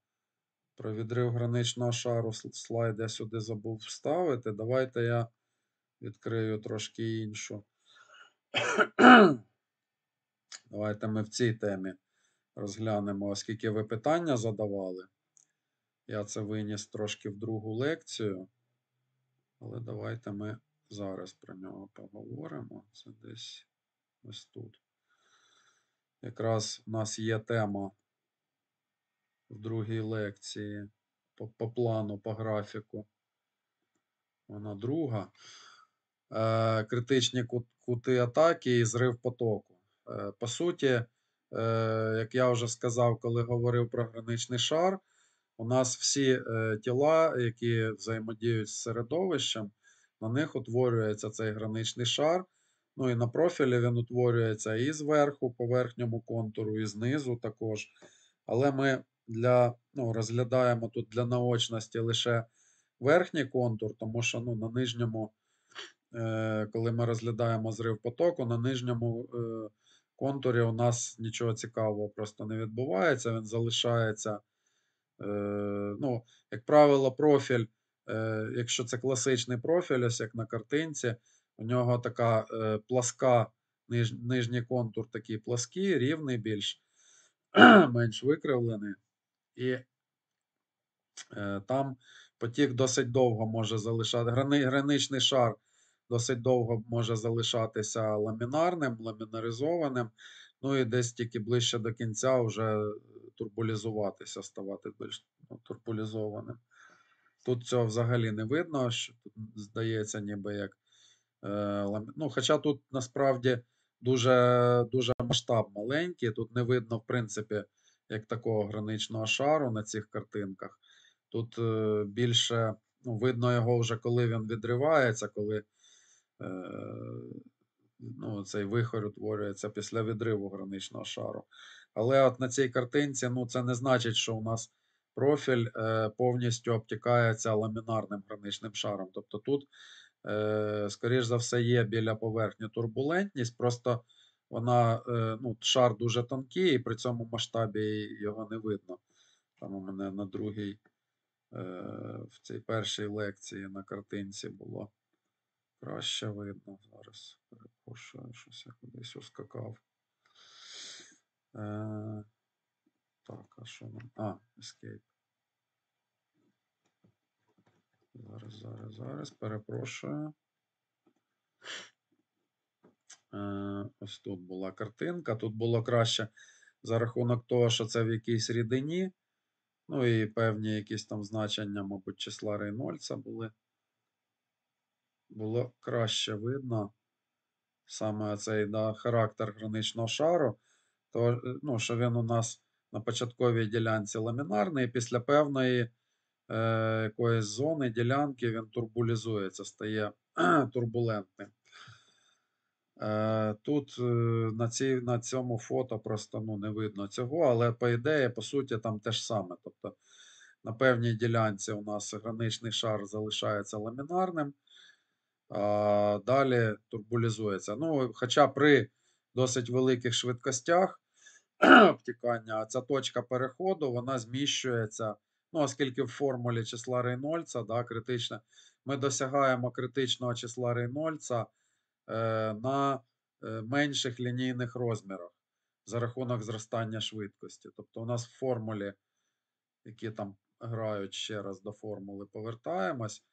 Про відрив граничного шару слайд я сюди забув вставити. Давайте я відкрию трошки іншу. Давайте ми в цій темі розглянемо, оскільки ви питання задавали. Я це виніс трошки в другу лекцію. Але давайте ми зараз про нього поговоримо. Це десь ось тут. Якраз у нас є тема в другій лекції по, по плану, по графіку. Вона друга. Е, критичні кут- кути атаки і зрив потоку. Е, по суті, е, як я вже сказав, коли говорив про граничний шар, у нас всі е, тіла, які взаємодіють з середовищем, на них утворюється цей граничний шар. Ну і на профілі він утворюється і зверху, по верхньому контуру, і знизу також. Але ми для, ну, розглядаємо тут для наочності лише верхній контур, тому що ну, на нижньому, е, коли ми розглядаємо зрив потоку, на нижньому е, контурі у нас нічого цікавого просто не відбувається. Він залишається. Е, ну, як правило, профіль, якщо це класичний профіль, ось як на картинці, у нього така е, пласка, ниж, нижній контур такий плаский, рівний більш, менш викривлений. І е, там потік досить довго може залишати, грани, граничний шар досить довго може залишатися ламінарним, ламінаризованим. Ну і десь тільки ближче до кінця вже турбулізуватися, ставати більш ну, турбулізованим. Тут цього взагалі не видно, що тут здається, ніби як. Е, ну, хоча тут насправді дуже, дуже масштаб маленький, тут не видно, в принципі, як такого граничного шару на цих картинках. Тут е, більше ну, видно його вже, коли він відривається, коли е, ну, цей вихор утворюється після відриву граничного шару. Але от на цій картинці ну, це не значить, що у нас профіль е, повністю обтікається ламінарним граничним шаром. Тобто тут, е, скоріш за все, є біля поверхні турбулентність, просто вона, е, ну, шар дуже тонкий, і при цьому масштабі його не видно. Там у мене на другій, в цій першій лекції на картинці було краще видно. Зараз перепрошую, щось я кудись ускакав. Так, а що нам? А, Escape. Зараз, зараз, зараз, перепрошую. Е, ось тут була картинка. Тут було краще за рахунок того, що це в якійсь рідині. Ну і певні якісь там значення, мабуть, числа Рейнольдса були. Було краще видно саме цей да, характер граничного шару, то, е, ну, що він у нас на початковій ділянці ламінарний, і після певної е, якоїсь зони ділянки він турбулізується, стає турбулентним. Е, тут е, на, цій, на цьому фото просто ну, не видно цього, але по ідеї, по суті, там те ж саме. Тобто на певній ділянці у нас граничний шар залишається ламінарним, а далі турбулізується. Ну, хоча при досить великих швидкостях обтікання, а ця точка переходу вона зміщується. Ну, оскільки в формулі числа Рейнольдса, да, критичне, ми досягаємо критичного числа Рейнольдса е, на е, менших лінійних розмірах за рахунок зростання швидкості. Тобто, у нас в формулі, які там грають ще раз до формули, повертаємось,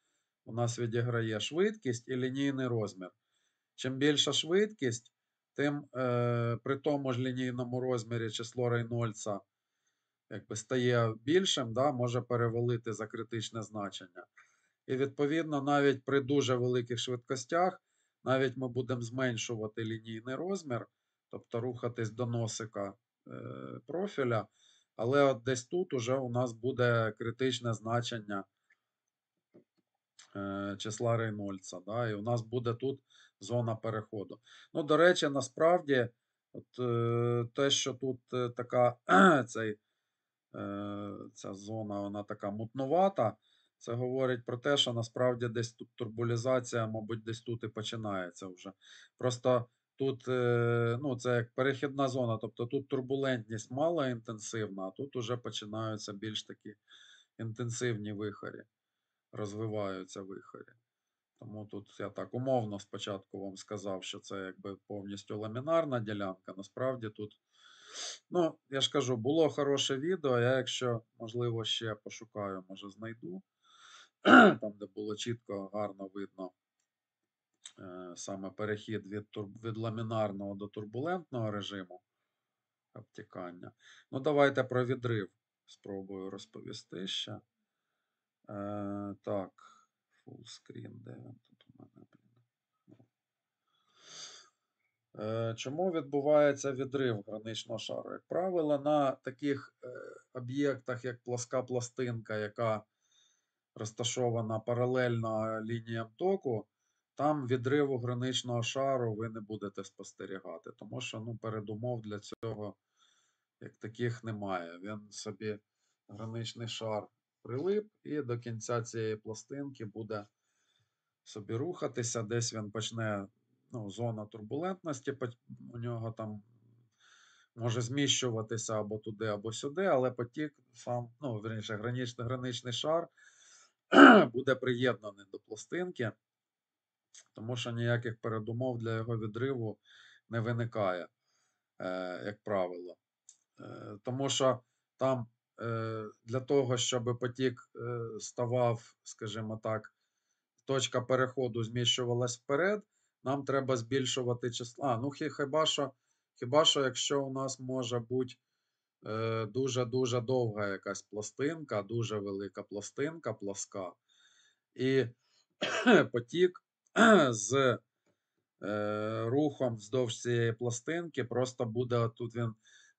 у нас відіграє швидкість і лінійний розмір. Чим більша швидкість, тим е, при тому ж лінійному розмірі число Рейнольдса якби стає більшим, да, може перевалити за критичне значення. І відповідно, навіть при дуже великих швидкостях, навіть ми будемо зменшувати лінійний розмір, тобто рухатись до носика е, профіля, Але от десь тут уже у нас буде критичне значення числа Рейнольдса. Да? І у нас буде тут зона переходу. Ну, до речі, насправді, от, е, те, що тут е, така цей, е, ця зона, вона така мутнувата, це говорить про те, що насправді десь тут турбулізація, мабуть, десь тут і починається вже. Просто тут е, ну, це як перехідна зона, тобто тут турбулентність мало інтенсивна, а тут вже починаються більш такі інтенсивні вихорі, розвиваються вихорі. Тому тут я так умовно спочатку вам сказав, що це якби повністю ламінарна ділянка. Насправді тут, ну, я ж кажу, було хороше відео. Я, якщо можливо, ще пошукаю, може знайду. Там, де було чітко, гарно видно е, саме перехід від, тур... від ламінарного до турбулентного режиму обтікання. Ну, давайте про відрив спробую розповісти ще. Е, так, full screen, де він тут у мене, блін. Е, Чому відбувається відрив граничного шару? Як правило, на таких е, об'єктах, як плоска пластинка, яка розташована паралельно лініям току, там відриву граничного шару ви не будете спостерігати, тому що ну, передумов для цього як таких немає. Він собі граничний шар прилип, і до кінця цієї пластинки буде собі рухатися. Десь він почне ну, зона турбулентності, у нього там може зміщуватися або туди, або сюди, але потік сам, ну, верніше, граничний, граничний шар буде приєднаний до пластинки, тому що ніяких передумов для його відриву не виникає, е, як правило. Е, Тому що там для того, щоб потік е, ставав, скажімо так, точка переходу зміщувалась вперед, нам треба збільшувати число. А, ну хіба що, хіба що, якщо у нас може бути е, дуже-дуже довга якась пластинка, дуже велика пластинка, пласка, і потік з е, рухом вздовж цієї пластинки просто буде тут він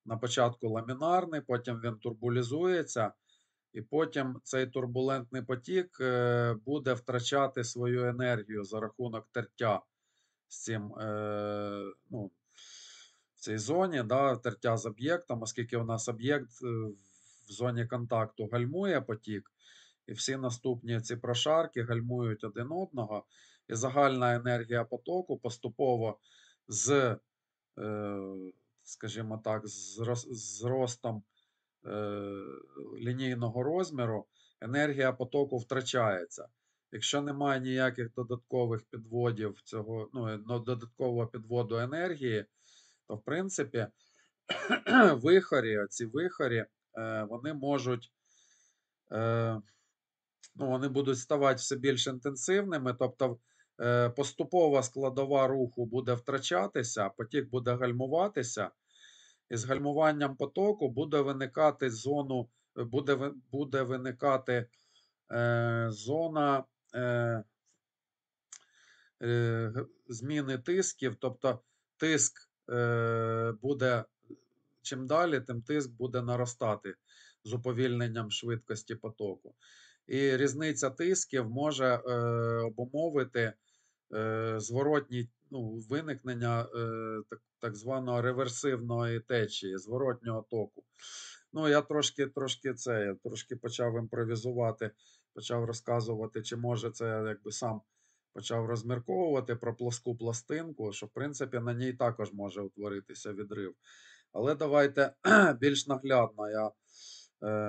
на початку ламінарний, потім він турбулізується, і потім цей турбулентний потік е, буде втрачати свою енергію за рахунок тертя з цим, е, ну, в цій зоні, да, тертя з об'єктом, оскільки у нас об'єкт е, в зоні контакту гальмує потік, і всі наступні ці прошарки гальмують один одного, і загальна енергія потоку поступово з, скажімо так, з ростом е, лінійного розміру, енергія потоку втрачається. Якщо немає ніяких додаткових підводів цього, ну, е, додаткового підводу енергії, то в принципі вихорі, ці вихорі, е, вони можуть, ну, вони будуть ставати все більш інтенсивними, тобто поступова складова руху буде втрачатися, потік буде гальмуватися, і з гальмуванням потоку буде виникати зону, буде, буде виникати е, зона е, е, зміни тисків, тобто тиск е, буде чим далі, тим тиск буде наростати з уповільненням швидкості потоку. І різниця тисків може е, обумовити е, зворотній ну, виникнення е, так, так званого реверсивної течії, зворотнього току. Ну, я трошки, трошки це, я трошки почав імпровізувати, почав розказувати, чи може це якби сам почав розмірковувати про плоску пластинку, що в принципі на ній також може утворитися відрив. Але давайте більш наглядно. Я,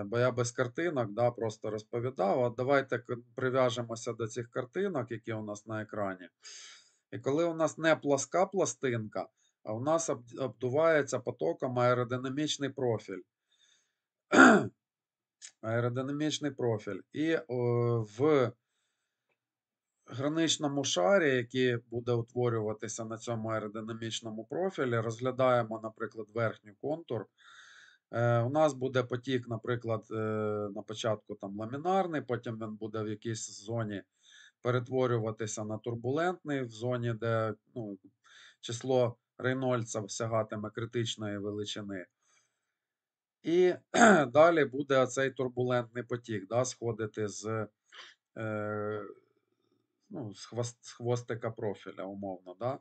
бо я без картинок да, просто розповідав. От давайте прив'яжемося до цих картинок, які у нас на екрані. І коли у нас не плоска пластинка, а у нас обдувається потоком аеродинамічний профіль. Аеродинамічний профіль. І о, в граничному шарі, який буде утворюватися на цьому аеродинамічному профілі, розглядаємо, наприклад, верхній контур. Е, у нас буде потік, наприклад, е, на початку там ламінарний, потім він буде в якійсь зоні перетворюватися на турбулентний, в зоні, де ну, число Рейнольдса сягатиме критичної величини. І далі буде оцей турбулентний потік, да, сходити з, е, ну, з, хвост, з хвостика профіля, умовно. Да?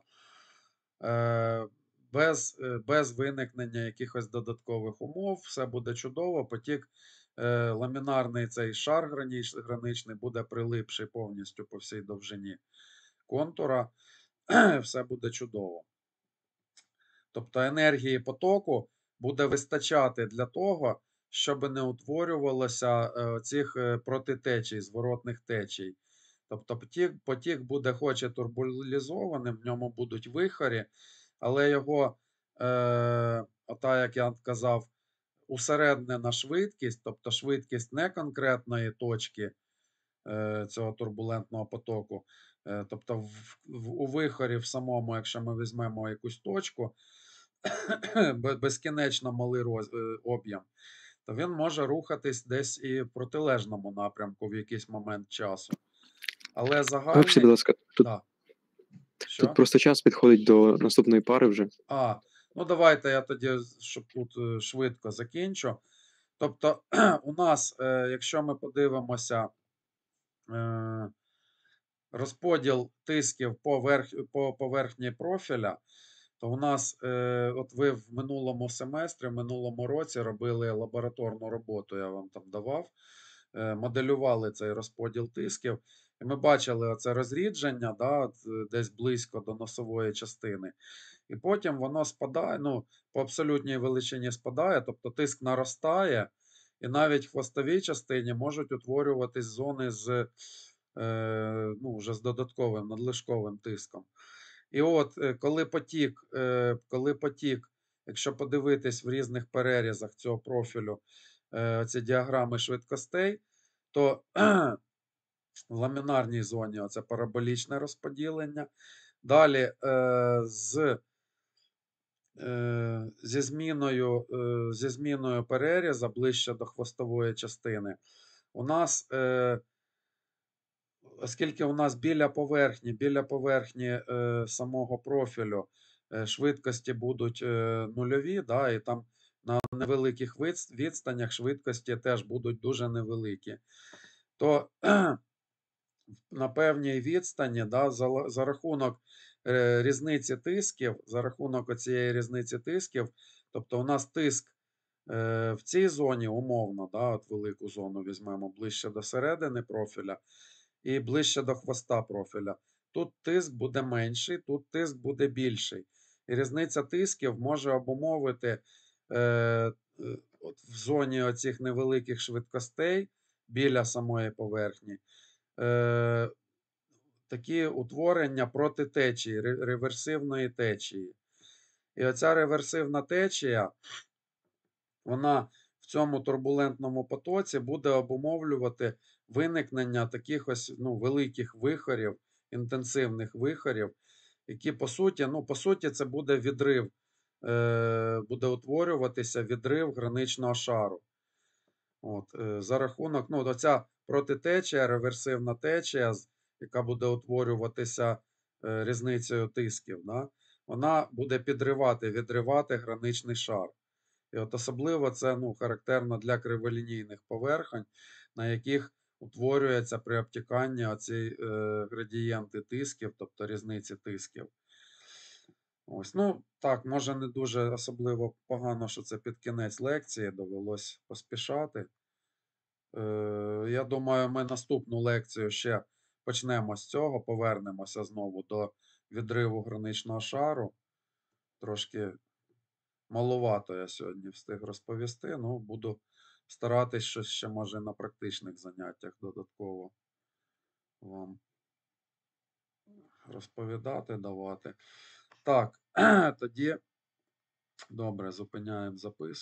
Е, без, е, без виникнення якихось додаткових умов, все буде чудово. Потік е, ламінарний цей шар граніч, граничний буде прилипший повністю по всій довжині контура. все буде чудово. Тобто енергії потоку буде вистачати для того, щоб не утворювалося е, цих е, протитечій, зворотних течій. Тобто потік, потік буде хоч і турбулізованим, в ньому будуть вихорі, але його, е, ота, як я казав, усереднена швидкість, тобто швидкість не конкретної точки е, цього турбулентного потоку. Е, тобто в, в, у вихорі в самому, якщо ми візьмемо якусь точку, безкінечно малий роз, е, об'єм, то він може рухатись десь і в протилежному напрямку в якийсь момент часу. Але Вибачте, будь ласка, тут, Да. Що? тут просто час підходить до наступної пари вже. А, ну давайте я тоді, щоб тут е, швидко закінчу. Тобто, у нас, е, якщо ми подивимося е, розподіл тисків по, верх, по поверхні профіля, то у нас, от ви в минулому семестрі, в минулому році робили лабораторну роботу, я вам там давав, моделювали цей розподіл тисків. І ми бачили оце розрідження, да, е, десь близько до носової частини. І потім воно спадає, ну, по абсолютній величині спадає, тобто тиск наростає, і навіть в хвостовій частині можуть утворюватись зони з, е, ну, вже з додатковим надлишковим тиском. І от, е, коли потік, е, коли потік, якщо подивитись в різних перерізах цього профілю е, ці діаграми швидкостей, то в ламінарній зоні оце параболічне розподілення. Далі е, з, е, зі, зміною, зі зміною переріза ближче до хвостової частини, у нас, оскільки у нас біля поверхні, біля поверхні самого профілю швидкості будуть нульові, да, і там на невеликих відстанях швидкості теж будуть дуже невеликі, то на певній відстані, да, за, за рахунок е, різниці тисків, за рахунок цієї різниці тисків, тобто у нас тиск е, в цій зоні умовно, да, от велику зону візьмемо ближче до середини профіля і ближче до хвоста профіля. Тут тиск буде менший, тут тиск буде більший. І різниця тисків може обумовити в зоні оцих невеликих швидкостей біля самої поверхні е, такі утворення проти течії, реверсивної течії. І оця реверсивна течія, вона в цьому турбулентному потоці буде обумовлювати виникнення таких ось ну, великих вихорів, інтенсивних вихорів, які по суті, ну, по суті, це буде відрив, е, буде утворюватися відрив граничного шару. От, е, за рахунок, ну, оця протитечія, реверсивна течія, яка буде утворюватися е, різницею тисків, да, вона буде підривати, відривати граничний шар. І от особливо це ну, характерно для криволінійних поверхонь, на яких утворюється при обтіканні оці е, градієнти тисків, тобто різниці тисків. Ось, ну так, може не дуже особливо погано, що це під кінець лекції довелось поспішати. Е, я думаю, ми наступну лекцію ще почнемо з цього, повернемося знову до відриву граничного шару. Трошки маловато я сьогодні встиг розповісти. Ну, буду старатись щось ще може на практичних заняттях додатково вам розповідати, давати. Так, тоді добре, зупиняємо запис.